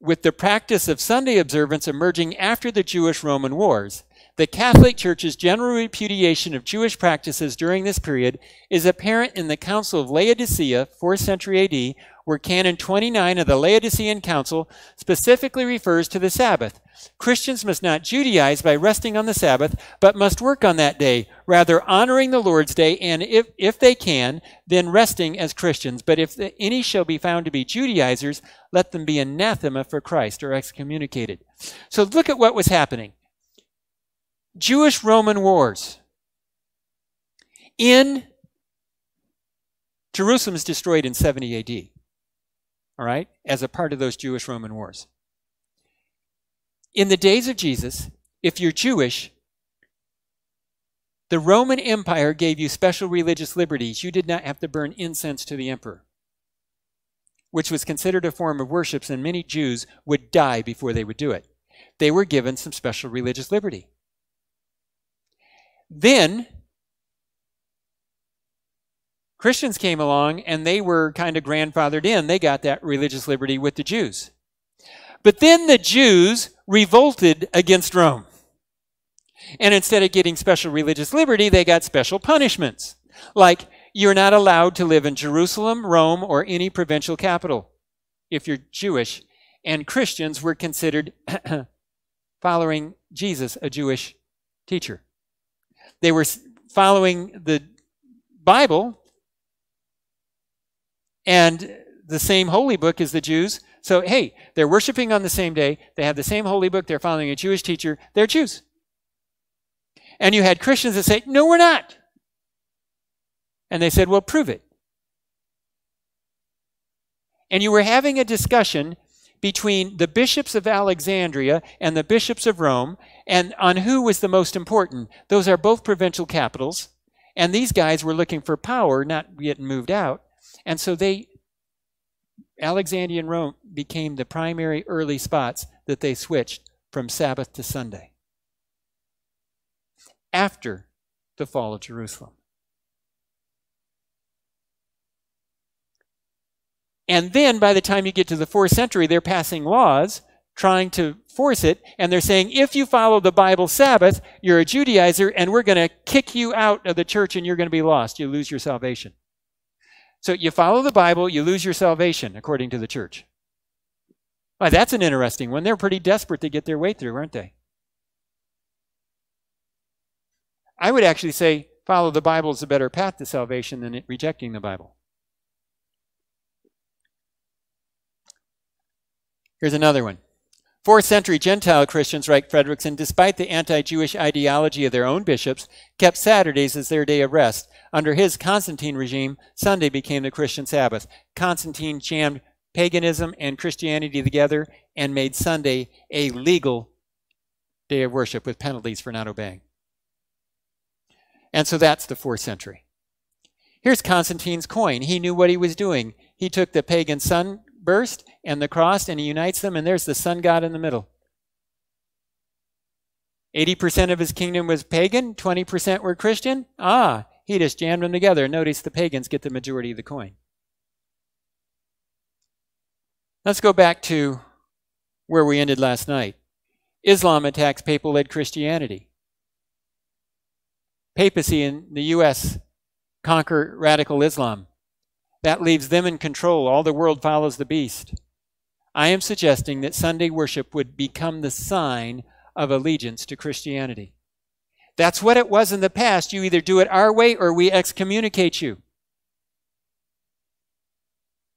with the practice of Sunday observance emerging after the Jewish Roman Wars, the Catholic Church's general repudiation of Jewish practices during this period is apparent in the Council of Laodicea, 4th century AD, where Canon 29 of the Laodicean Council specifically refers to the Sabbath. Christians must not Judaize by resting on the Sabbath, but must work on that day, rather honoring the Lord's day, and if, if they can, then resting as Christians. But if the, any shall be found to be Judaizers, let them be anathema for Christ or excommunicated. So look at what was happening. Jewish Roman wars. In Jerusalem is destroyed in 70 AD, all right, as a part of those Jewish Roman wars. In the days of Jesus, if you're Jewish, the Roman Empire gave you special religious liberties. You did not have to burn incense to the emperor, which was considered a form of worship, and many Jews would die before they would do it. They were given some special religious liberty. Then Christians came along and they were kind of grandfathered in. They got that religious liberty with the Jews. But then the Jews revolted against Rome. And instead of getting special religious liberty, they got special punishments. Like, you're not allowed to live in Jerusalem, Rome, or any provincial capital if you're Jewish. And Christians were considered following Jesus, a Jewish teacher. They were following the Bible and the same holy book as the Jews. So, hey, they're worshiping on the same day. They have the same holy book. They're following a Jewish teacher. They're Jews. And you had Christians that say, no, we're not. And they said, well, prove it. And you were having a discussion between the bishops of Alexandria and the bishops of Rome, and on who was the most important. Those are both provincial capitals, and these guys were looking for power, not getting moved out. And so they, Alexandria and Rome became the primary early spots that they switched from Sabbath to Sunday after the fall of Jerusalem. And then by the time you get to the fourth century, they're passing laws trying to force it. And they're saying, if you follow the Bible Sabbath, you're a Judaizer, and we're going to kick you out of the church and you're going to be lost. You lose your salvation. So you follow the Bible, you lose your salvation, according to the church. Well, that's an interesting one. They're pretty desperate to get their way through, aren't they? I would actually say follow the Bible is a better path to salvation than rejecting the Bible. Here's another one. Fourth century Gentile Christians, write Fredriksen, despite the anti Jewish ideology of their own bishops, kept Saturdays as their day of rest. Under his Constantine regime, Sunday became the Christian Sabbath. Constantine jammed paganism and Christianity together and made Sunday a legal day of worship with penalties for not obeying. And so that's the fourth century. Here's Constantine's coin. He knew what he was doing. He took the pagan sun burst and the cross, and he unites them, and there's the sun god in the middle. 80% of his kingdom was pagan, 20% were Christian. Ah, he just jammed them together. Notice the pagans get the majority of the coin. Let's go back to where we ended last night. Islam attacks papal led Christianity. Papacy in the U.S. conquer radical Islam. That leaves them in control. All the world follows the beast. I am suggesting that Sunday worship would become the sign of allegiance to Christianity. That's what it was in the past. You either do it our way or we excommunicate you.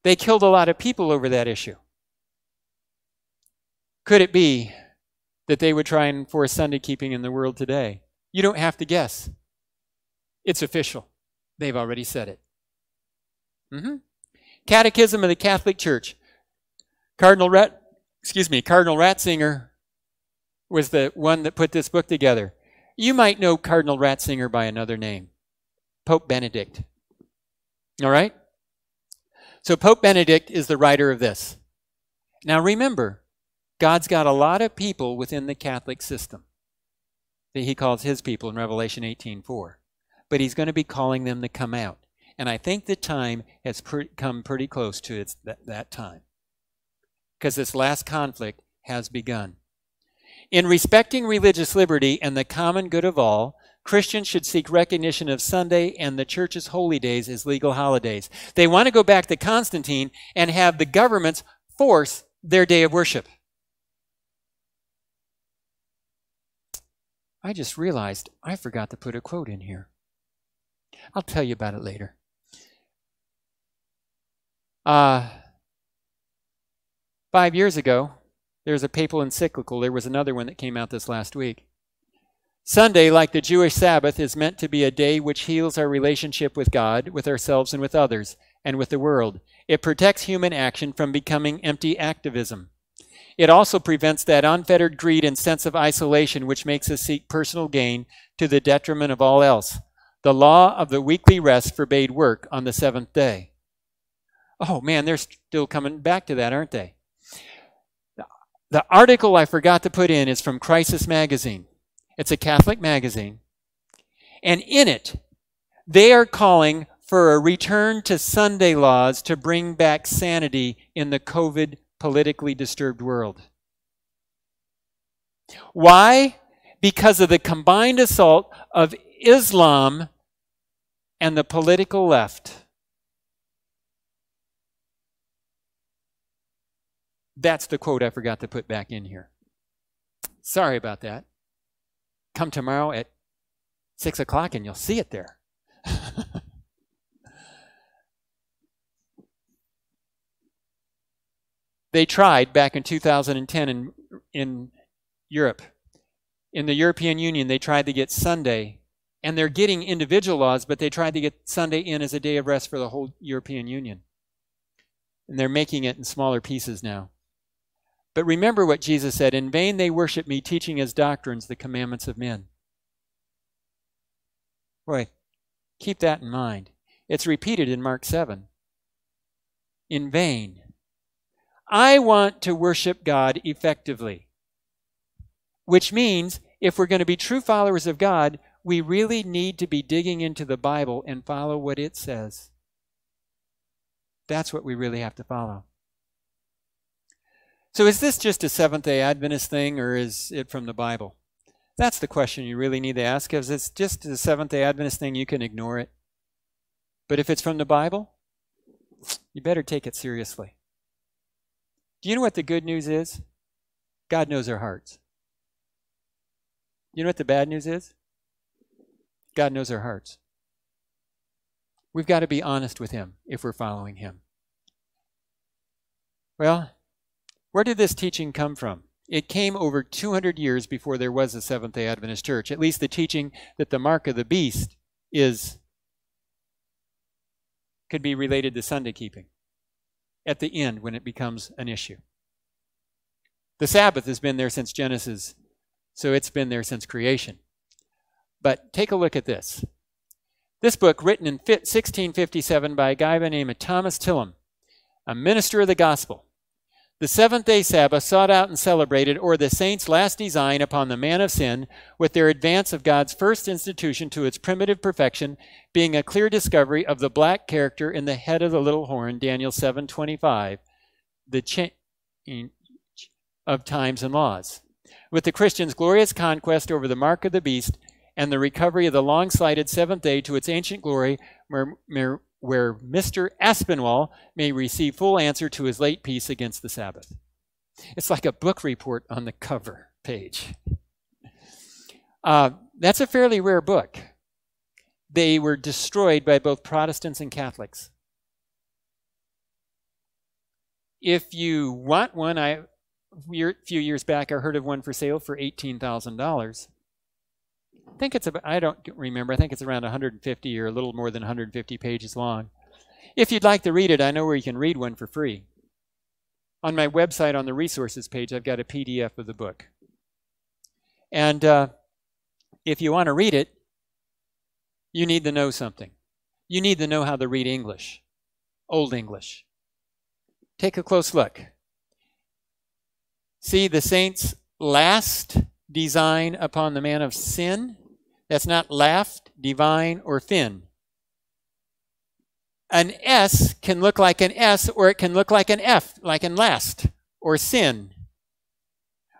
They killed a lot of people over that issue. Could it be that they would try and enforce Sunday keeping in the world today? You don't have to guess. It's official. They've already said it. Mm-hmm. Catechism of the Catholic Church. Cardinal Rat, excuse me, Cardinal Ratzinger was the one that put this book together. You might know Cardinal Ratzinger by another name, Pope Benedict. All right? So Pope Benedict is the writer of this. Now remember, God's got a lot of people within the Catholic system that he calls his people in Revelation 18:4. But he's going to be calling them to come out. And I think the time has pre- come pretty close to its, that, that time. Because this last conflict has begun. In respecting religious liberty and the common good of all, Christians should seek recognition of Sunday and the church's holy days as legal holidays. They want to go back to Constantine and have the governments force their day of worship. I just realized I forgot to put a quote in here. I'll tell you about it later. Uh, five years ago, there was a papal encyclical. There was another one that came out this last week. Sunday, like the Jewish Sabbath, is meant to be a day which heals our relationship with God, with ourselves, and with others, and with the world. It protects human action from becoming empty activism. It also prevents that unfettered greed and sense of isolation which makes us seek personal gain to the detriment of all else. The law of the weekly rest forbade work on the seventh day. Oh man, they're still coming back to that, aren't they? The article I forgot to put in is from Crisis Magazine. It's a Catholic magazine. And in it, they are calling for a return to Sunday laws to bring back sanity in the COVID politically disturbed world. Why? Because of the combined assault of Islam and the political left. That's the quote I forgot to put back in here. Sorry about that. Come tomorrow at 6 o'clock and you'll see it there. they tried back in 2010 in, in Europe. In the European Union, they tried to get Sunday, and they're getting individual laws, but they tried to get Sunday in as a day of rest for the whole European Union. And they're making it in smaller pieces now. But remember what Jesus said In vain they worship me, teaching as doctrines the commandments of men. Boy, keep that in mind. It's repeated in Mark 7. In vain. I want to worship God effectively, which means if we're going to be true followers of God, we really need to be digging into the Bible and follow what it says. That's what we really have to follow. So, is this just a Seventh day Adventist thing or is it from the Bible? That's the question you really need to ask. Because it's just a Seventh day Adventist thing, you can ignore it. But if it's from the Bible, you better take it seriously. Do you know what the good news is? God knows our hearts. You know what the bad news is? God knows our hearts. We've got to be honest with Him if we're following Him. Well, where did this teaching come from? It came over 200 years before there was a Seventh day Adventist church, at least the teaching that the mark of the beast is could be related to Sunday keeping at the end when it becomes an issue. The Sabbath has been there since Genesis, so it's been there since creation. But take a look at this. This book, written in 1657 by a guy by the name of Thomas Tillam, a minister of the gospel, the seventh day Sabbath sought out and celebrated, or the saints' last design upon the man of sin, with their advance of God's first institution to its primitive perfection, being a clear discovery of the black character in the head of the little horn, Daniel 7:25, the change of times and laws. With the Christians' glorious conquest over the mark of the beast and the recovery of the long-sighted seventh day to its ancient glory, where, Mr. Aspinwall may receive full answer to his late piece against the Sabbath. It's like a book report on the cover page. Uh, that's a fairly rare book. They were destroyed by both Protestants and Catholics. If you want one, I a few years back I heard of one for sale for eighteen thousand dollars. I think it's about, I don't remember, I think it's around 150 or a little more than 150 pages long. If you'd like to read it, I know where you can read one for free. On my website, on the resources page, I've got a PDF of the book. And uh, if you want to read it, you need to know something. You need to know how to read English, Old English. take a close look. See the saint's last design upon the man of sin? That's not laughed, divine, or thin. An S can look like an S or it can look like an F, like in last or sin.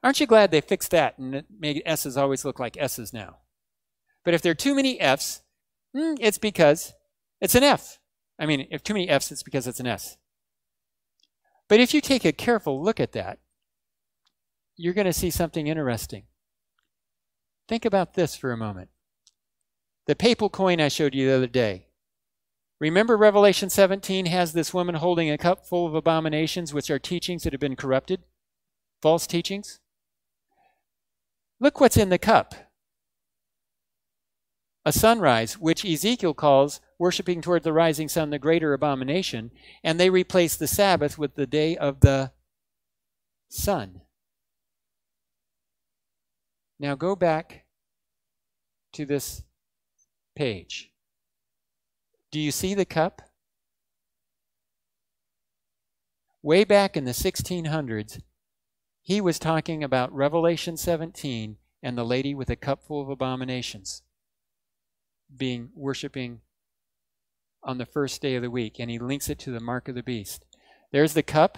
Aren't you glad they fixed that and made S's always look like S's now? But if there are too many F's, hmm, it's because it's an F. I mean, if too many F's, it's because it's an S. But if you take a careful look at that, you're going to see something interesting. Think about this for a moment. The papal coin I showed you the other day. Remember, Revelation 17 has this woman holding a cup full of abominations, which are teachings that have been corrupted, false teachings. Look what's in the cup a sunrise, which Ezekiel calls worshiping toward the rising sun the greater abomination, and they replace the Sabbath with the day of the sun. Now go back to this page. Do you see the cup? Way back in the 1600s, he was talking about Revelation 17 and the lady with a cup full of abominations being worshiping on the first day of the week, and he links it to the mark of the beast. There's the cup,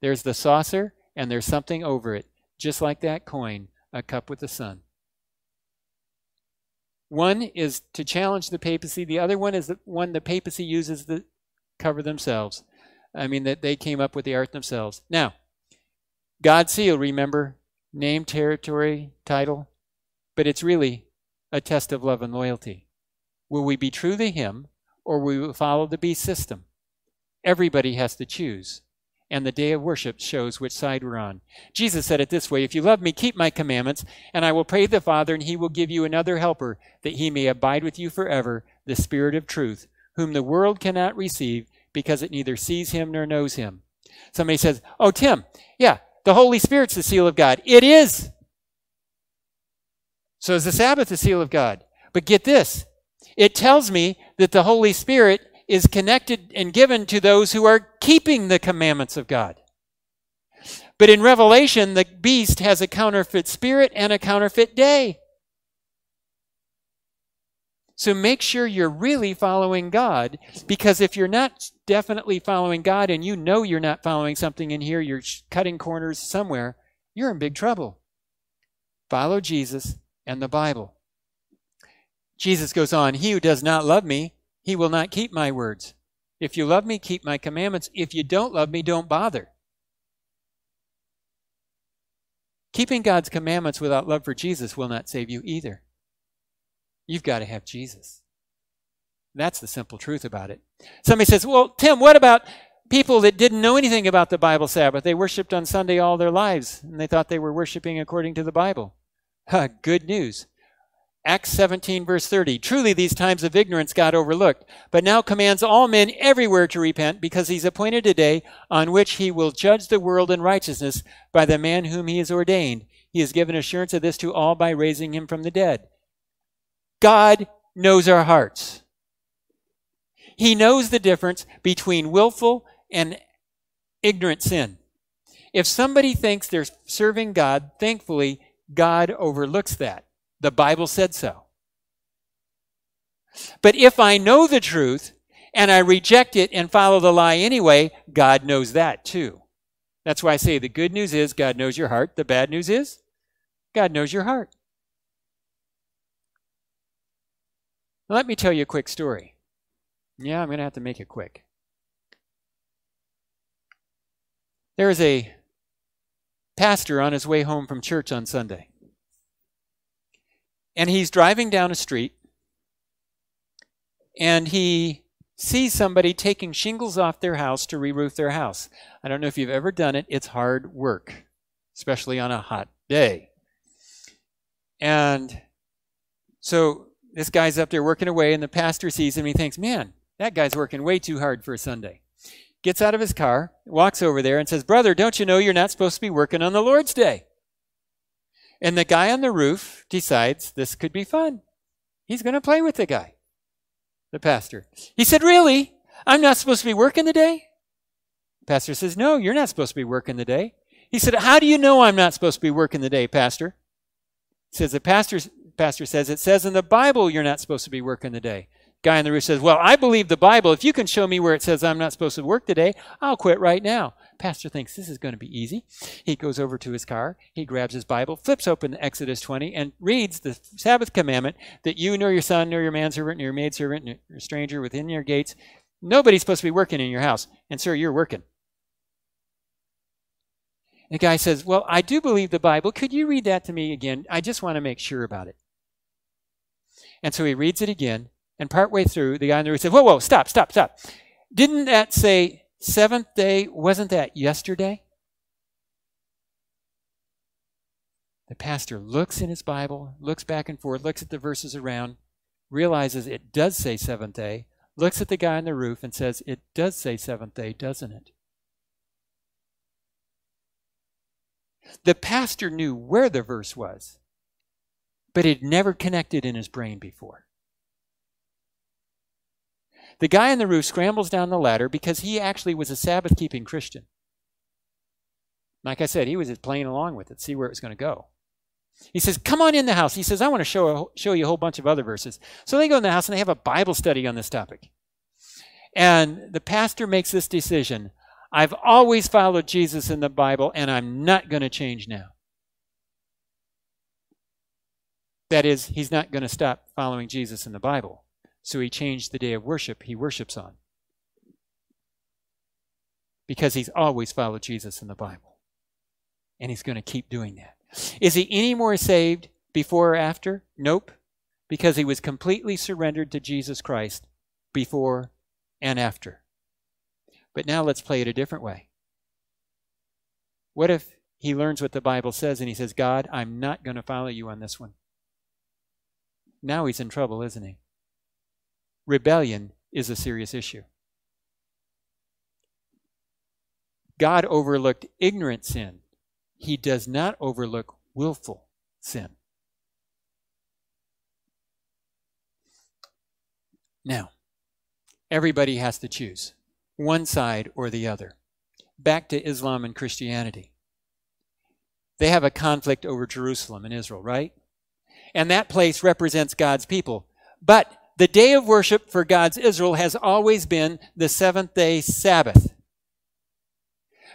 there's the saucer, and there's something over it, just like that coin, a cup with the sun. One is to challenge the papacy. The other one is the one the papacy uses to cover themselves. I mean, that they came up with the art themselves. Now, God's seal, remember, name, territory, title, but it's really a test of love and loyalty. Will we be true to Him or will we follow the beast system? Everybody has to choose and the day of worship shows which side we're on. Jesus said it this way If you love me, keep my commandments, and I will pray the Father, and he will give you another helper, that he may abide with you forever, the Spirit of truth, whom the world cannot receive, because it neither sees him nor knows him. Somebody says, Oh, Tim, yeah, the Holy Spirit's the seal of God. It is. So is the Sabbath the seal of God. But get this it tells me that the Holy Spirit is connected and given to those who are keeping the commandments of God. But in Revelation, the beast has a counterfeit spirit and a counterfeit day. So make sure you're really following God, because if you're not definitely following God and you know you're not following something in here, you're cutting corners somewhere, you're in big trouble. Follow Jesus and the Bible. Jesus goes on, He who does not love me he will not keep my words. If you love me, keep my commandments. If you don't love me, don't bother. Keeping God's commandments without love for Jesus will not save you either. You've got to have Jesus. That's the simple truth about it. Somebody says, Well, Tim, what about people that didn't know anything about the Bible Sabbath? They worshiped on Sunday all their lives and they thought they were worshiping according to the Bible. Good news. Acts 17, verse 30. Truly, these times of ignorance got overlooked, but now commands all men everywhere to repent, because he's appointed a day on which he will judge the world in righteousness by the man whom he has ordained. He has given assurance of this to all by raising him from the dead. God knows our hearts. He knows the difference between willful and ignorant sin. If somebody thinks they're serving God, thankfully, God overlooks that. The Bible said so. But if I know the truth and I reject it and follow the lie anyway, God knows that too. That's why I say the good news is God knows your heart. The bad news is God knows your heart. let me tell you a quick story. Yeah, I'm going to have to make it quick. There is a pastor on his way home from church on Sunday. And he's driving down a street and he sees somebody taking shingles off their house to re roof their house. I don't know if you've ever done it, it's hard work, especially on a hot day. And so this guy's up there working away, and the pastor sees him and he thinks, man, that guy's working way too hard for a Sunday. Gets out of his car, walks over there, and says, Brother, don't you know you're not supposed to be working on the Lord's day? And the guy on the roof decides this could be fun. He's going to play with the guy, the pastor. He said, Really? I'm not supposed to be working today? Pastor says, No, you're not supposed to be working the day. He said, How do you know I'm not supposed to be working the day, Pastor? He says, The pastor, pastor says, It says in the Bible you're not supposed to be working the day. Guy on the roof says, Well, I believe the Bible. If you can show me where it says I'm not supposed to work today, I'll quit right now. Pastor thinks this is going to be easy. He goes over to his car, he grabs his Bible, flips open Exodus 20, and reads the Sabbath commandment that you nor your son, nor your manservant, nor your maidservant, nor your stranger within your gates, nobody's supposed to be working in your house. And sir, you're working. The guy says, Well, I do believe the Bible. Could you read that to me again? I just want to make sure about it. And so he reads it again, and partway through, the guy on the roof said, Whoa, whoa, stop, stop, stop. Didn't that say seventh day? Wasn't that yesterday? The pastor looks in his Bible, looks back and forth, looks at the verses around, realizes it does say seventh day, looks at the guy on the roof and says, It does say seventh day, doesn't it? The pastor knew where the verse was, but it never connected in his brain before. The guy on the roof scrambles down the ladder because he actually was a Sabbath keeping Christian. Like I said, he was just playing along with it, see where it was going to go. He says, Come on in the house. He says, I want to show, show you a whole bunch of other verses. So they go in the house and they have a Bible study on this topic. And the pastor makes this decision I've always followed Jesus in the Bible, and I'm not going to change now. That is, he's not going to stop following Jesus in the Bible. So he changed the day of worship he worships on. Because he's always followed Jesus in the Bible. And he's going to keep doing that. Is he any more saved before or after? Nope. Because he was completely surrendered to Jesus Christ before and after. But now let's play it a different way. What if he learns what the Bible says and he says, God, I'm not going to follow you on this one? Now he's in trouble, isn't he? Rebellion is a serious issue. God overlooked ignorant sin. He does not overlook willful sin. Now, everybody has to choose one side or the other. Back to Islam and Christianity. They have a conflict over Jerusalem and Israel, right? And that place represents God's people. But the day of worship for God's Israel has always been the seventh day Sabbath.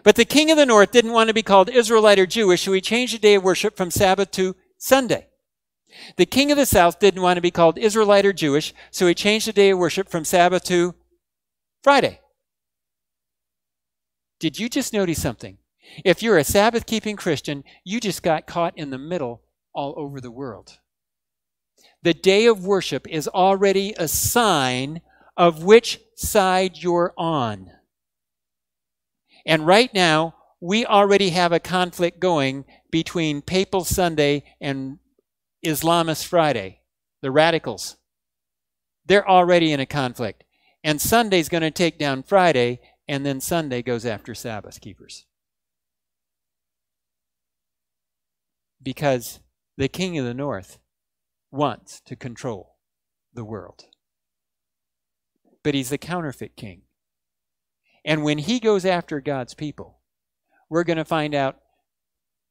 But the king of the north didn't want to be called Israelite or Jewish, so he changed the day of worship from Sabbath to Sunday. The king of the south didn't want to be called Israelite or Jewish, so he changed the day of worship from Sabbath to Friday. Did you just notice something? If you're a Sabbath keeping Christian, you just got caught in the middle all over the world. The day of worship is already a sign of which side you're on. And right now, we already have a conflict going between Papal Sunday and Islamist Friday, the radicals. They're already in a conflict. And Sunday's going to take down Friday, and then Sunday goes after Sabbath keepers. Because the king of the north wants to control the world. But he's the counterfeit king. And when he goes after God's people, we're going to find out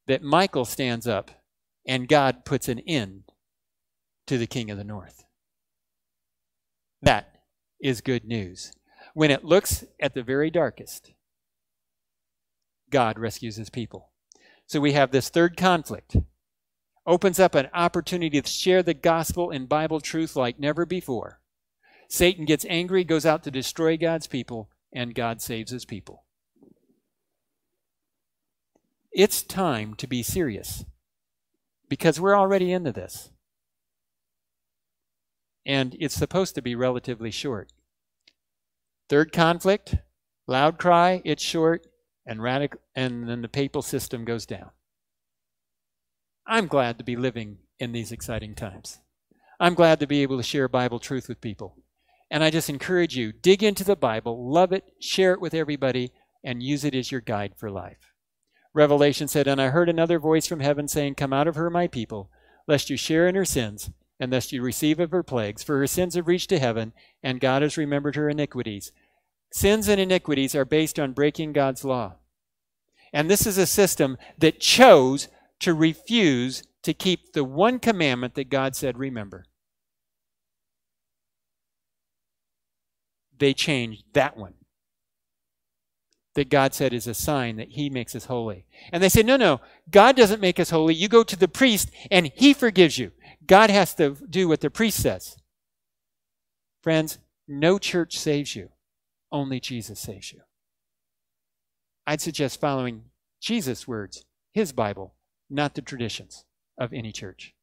that Michael stands up and God puts an end to the king of the north. That is good news. When it looks at the very darkest, God rescues his people. So we have this third conflict. Opens up an opportunity to share the gospel and Bible truth like never before. Satan gets angry, goes out to destroy God's people, and God saves his people. It's time to be serious because we're already into this. And it's supposed to be relatively short. Third conflict, loud cry, it's short, and radical, and then the papal system goes down. I'm glad to be living in these exciting times. I'm glad to be able to share Bible truth with people. And I just encourage you, dig into the Bible, love it, share it with everybody, and use it as your guide for life. Revelation said, And I heard another voice from heaven saying, Come out of her, my people, lest you share in her sins, and lest you receive of her plagues. For her sins have reached to heaven, and God has remembered her iniquities. Sins and iniquities are based on breaking God's law. And this is a system that chose to refuse to keep the one commandment that God said, remember. They changed that one that God said is a sign that He makes us holy. And they say, no, no, God doesn't make us holy. You go to the priest and He forgives you. God has to do what the priest says. Friends, no church saves you, only Jesus saves you. I'd suggest following Jesus' words, His Bible, not the traditions of any church.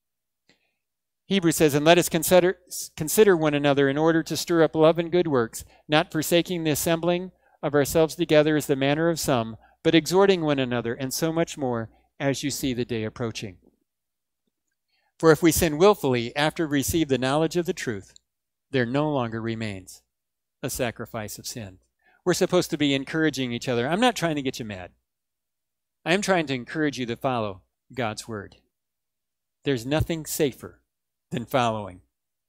Hebrews says, And let us consider, consider one another in order to stir up love and good works, not forsaking the assembling of ourselves together as the manner of some, but exhorting one another, and so much more as you see the day approaching. For if we sin wilfully after we receive the knowledge of the truth, there no longer remains a sacrifice of sin. We're supposed to be encouraging each other. I'm not trying to get you mad. I am trying to encourage you to follow God's word. There's nothing safer than following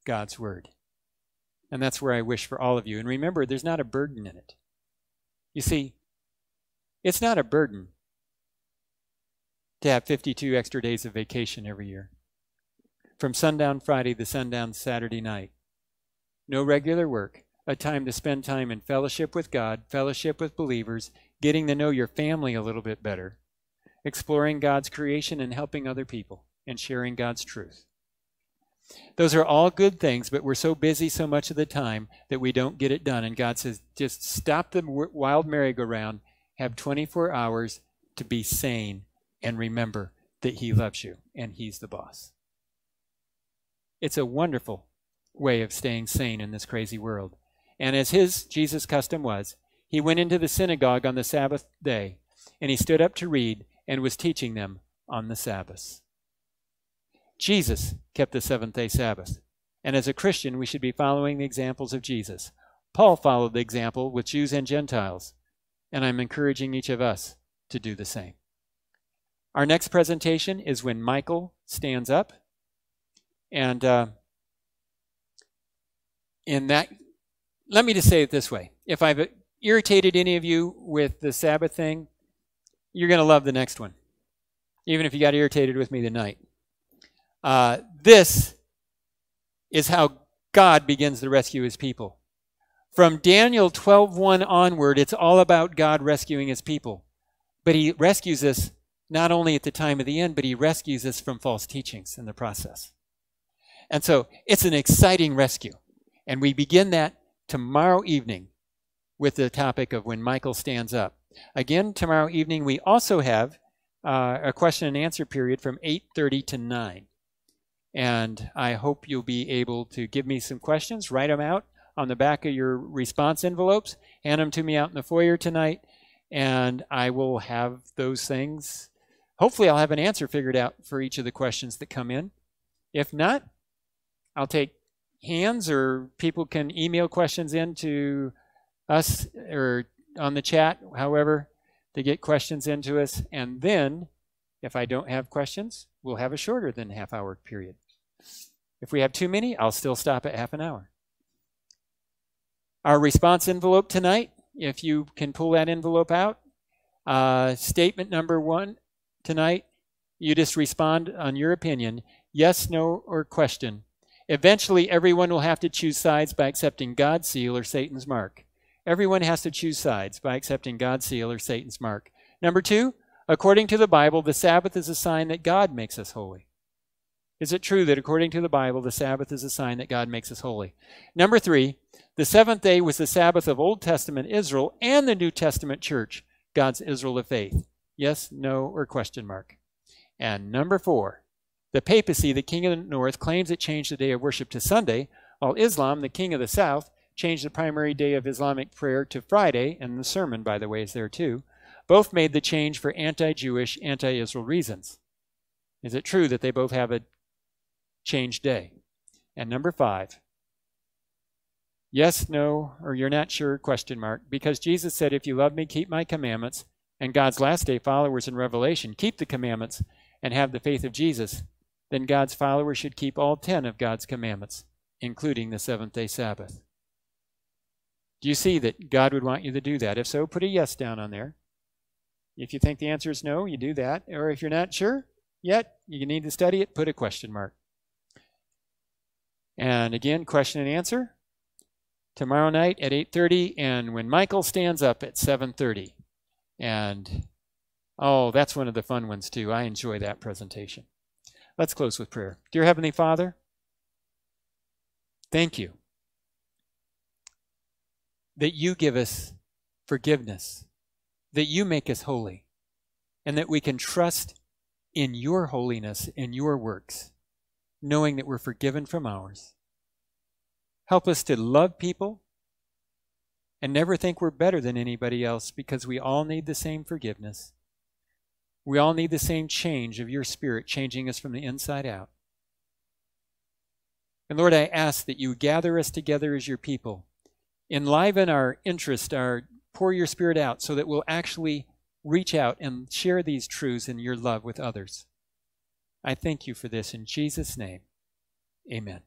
God's word. And that's where I wish for all of you. And remember, there's not a burden in it. You see, it's not a burden to have 52 extra days of vacation every year. From sundown Friday to sundown Saturday night. No regular work, a time to spend time in fellowship with God, fellowship with believers, getting to know your family a little bit better, exploring God's creation and helping other people, and sharing God's truth. Those are all good things, but we're so busy so much of the time that we don't get it done. And God says, just stop the wild merry-go-round, have 24 hours to be sane, and remember that He loves you and He's the boss. It's a wonderful way of staying sane in this crazy world. And as his, Jesus' custom was, he went into the synagogue on the Sabbath day, and he stood up to read and was teaching them on the Sabbath. Jesus kept the seventh day Sabbath. And as a Christian, we should be following the examples of Jesus. Paul followed the example with Jews and Gentiles, and I'm encouraging each of us to do the same. Our next presentation is when Michael stands up. And uh, in that, let me just say it this way. If I've irritated any of you with the Sabbath thing, you're going to love the next one, even if you got irritated with me tonight. Uh, this is how God begins to rescue his people. From Daniel 12:1 onward, it's all about God rescuing his people. But he rescues us not only at the time of the end, but he rescues us from false teachings in the process. And so it's an exciting rescue. And we begin that tomorrow evening with the topic of when Michael stands up. Again, tomorrow evening we also have uh, a question and answer period from 8:30 to 9. And I hope you'll be able to give me some questions, write them out on the back of your response envelopes, hand them to me out in the foyer tonight, and I will have those things. Hopefully, I'll have an answer figured out for each of the questions that come in. If not, I'll take hands or people can email questions in to us or on the chat, however, to get questions into us. And then if I don't have questions, we'll have a shorter than half hour period. If we have too many, I'll still stop at half an hour. Our response envelope tonight, if you can pull that envelope out, uh, statement number one tonight, you just respond on your opinion, yes, no, or question. Eventually, everyone will have to choose sides by accepting God's seal or Satan's mark. Everyone has to choose sides by accepting God's seal or Satan's mark. Number two, According to the Bible, the Sabbath is a sign that God makes us holy. Is it true that according to the Bible, the Sabbath is a sign that God makes us holy? Number three, the seventh day was the Sabbath of Old Testament Israel and the New Testament church, God's Israel of faith. Yes, no, or question mark. And number four, the papacy, the king of the north, claims it changed the day of worship to Sunday, while Islam, the king of the south, changed the primary day of Islamic prayer to Friday, and the sermon, by the way, is there too. Both made the change for anti Jewish, anti Israel reasons. Is it true that they both have a changed day? And number five, yes, no, or you're not sure, question mark, because Jesus said, if you love me, keep my commandments, and God's last day followers in Revelation keep the commandments and have the faith of Jesus, then God's followers should keep all ten of God's commandments, including the seventh day Sabbath. Do you see that God would want you to do that? If so, put a yes down on there. If you think the answer is no, you do that. Or if you're not sure yet, you need to study it, put a question mark. And again, question and answer tomorrow night at 8:30 and when Michael stands up at 7:30. And oh, that's one of the fun ones too. I enjoy that presentation. Let's close with prayer. Dear heavenly Father, thank you that you give us forgiveness, that you make us holy, and that we can trust in your holiness and your works, knowing that we're forgiven from ours. Help us to love people and never think we're better than anybody else because we all need the same forgiveness. We all need the same change of your spirit changing us from the inside out. And Lord, I ask that you gather us together as your people enliven our interest, our pour your spirit out so that we'll actually reach out and share these truths and your love with others. I thank you for this in Jesus' name. Amen.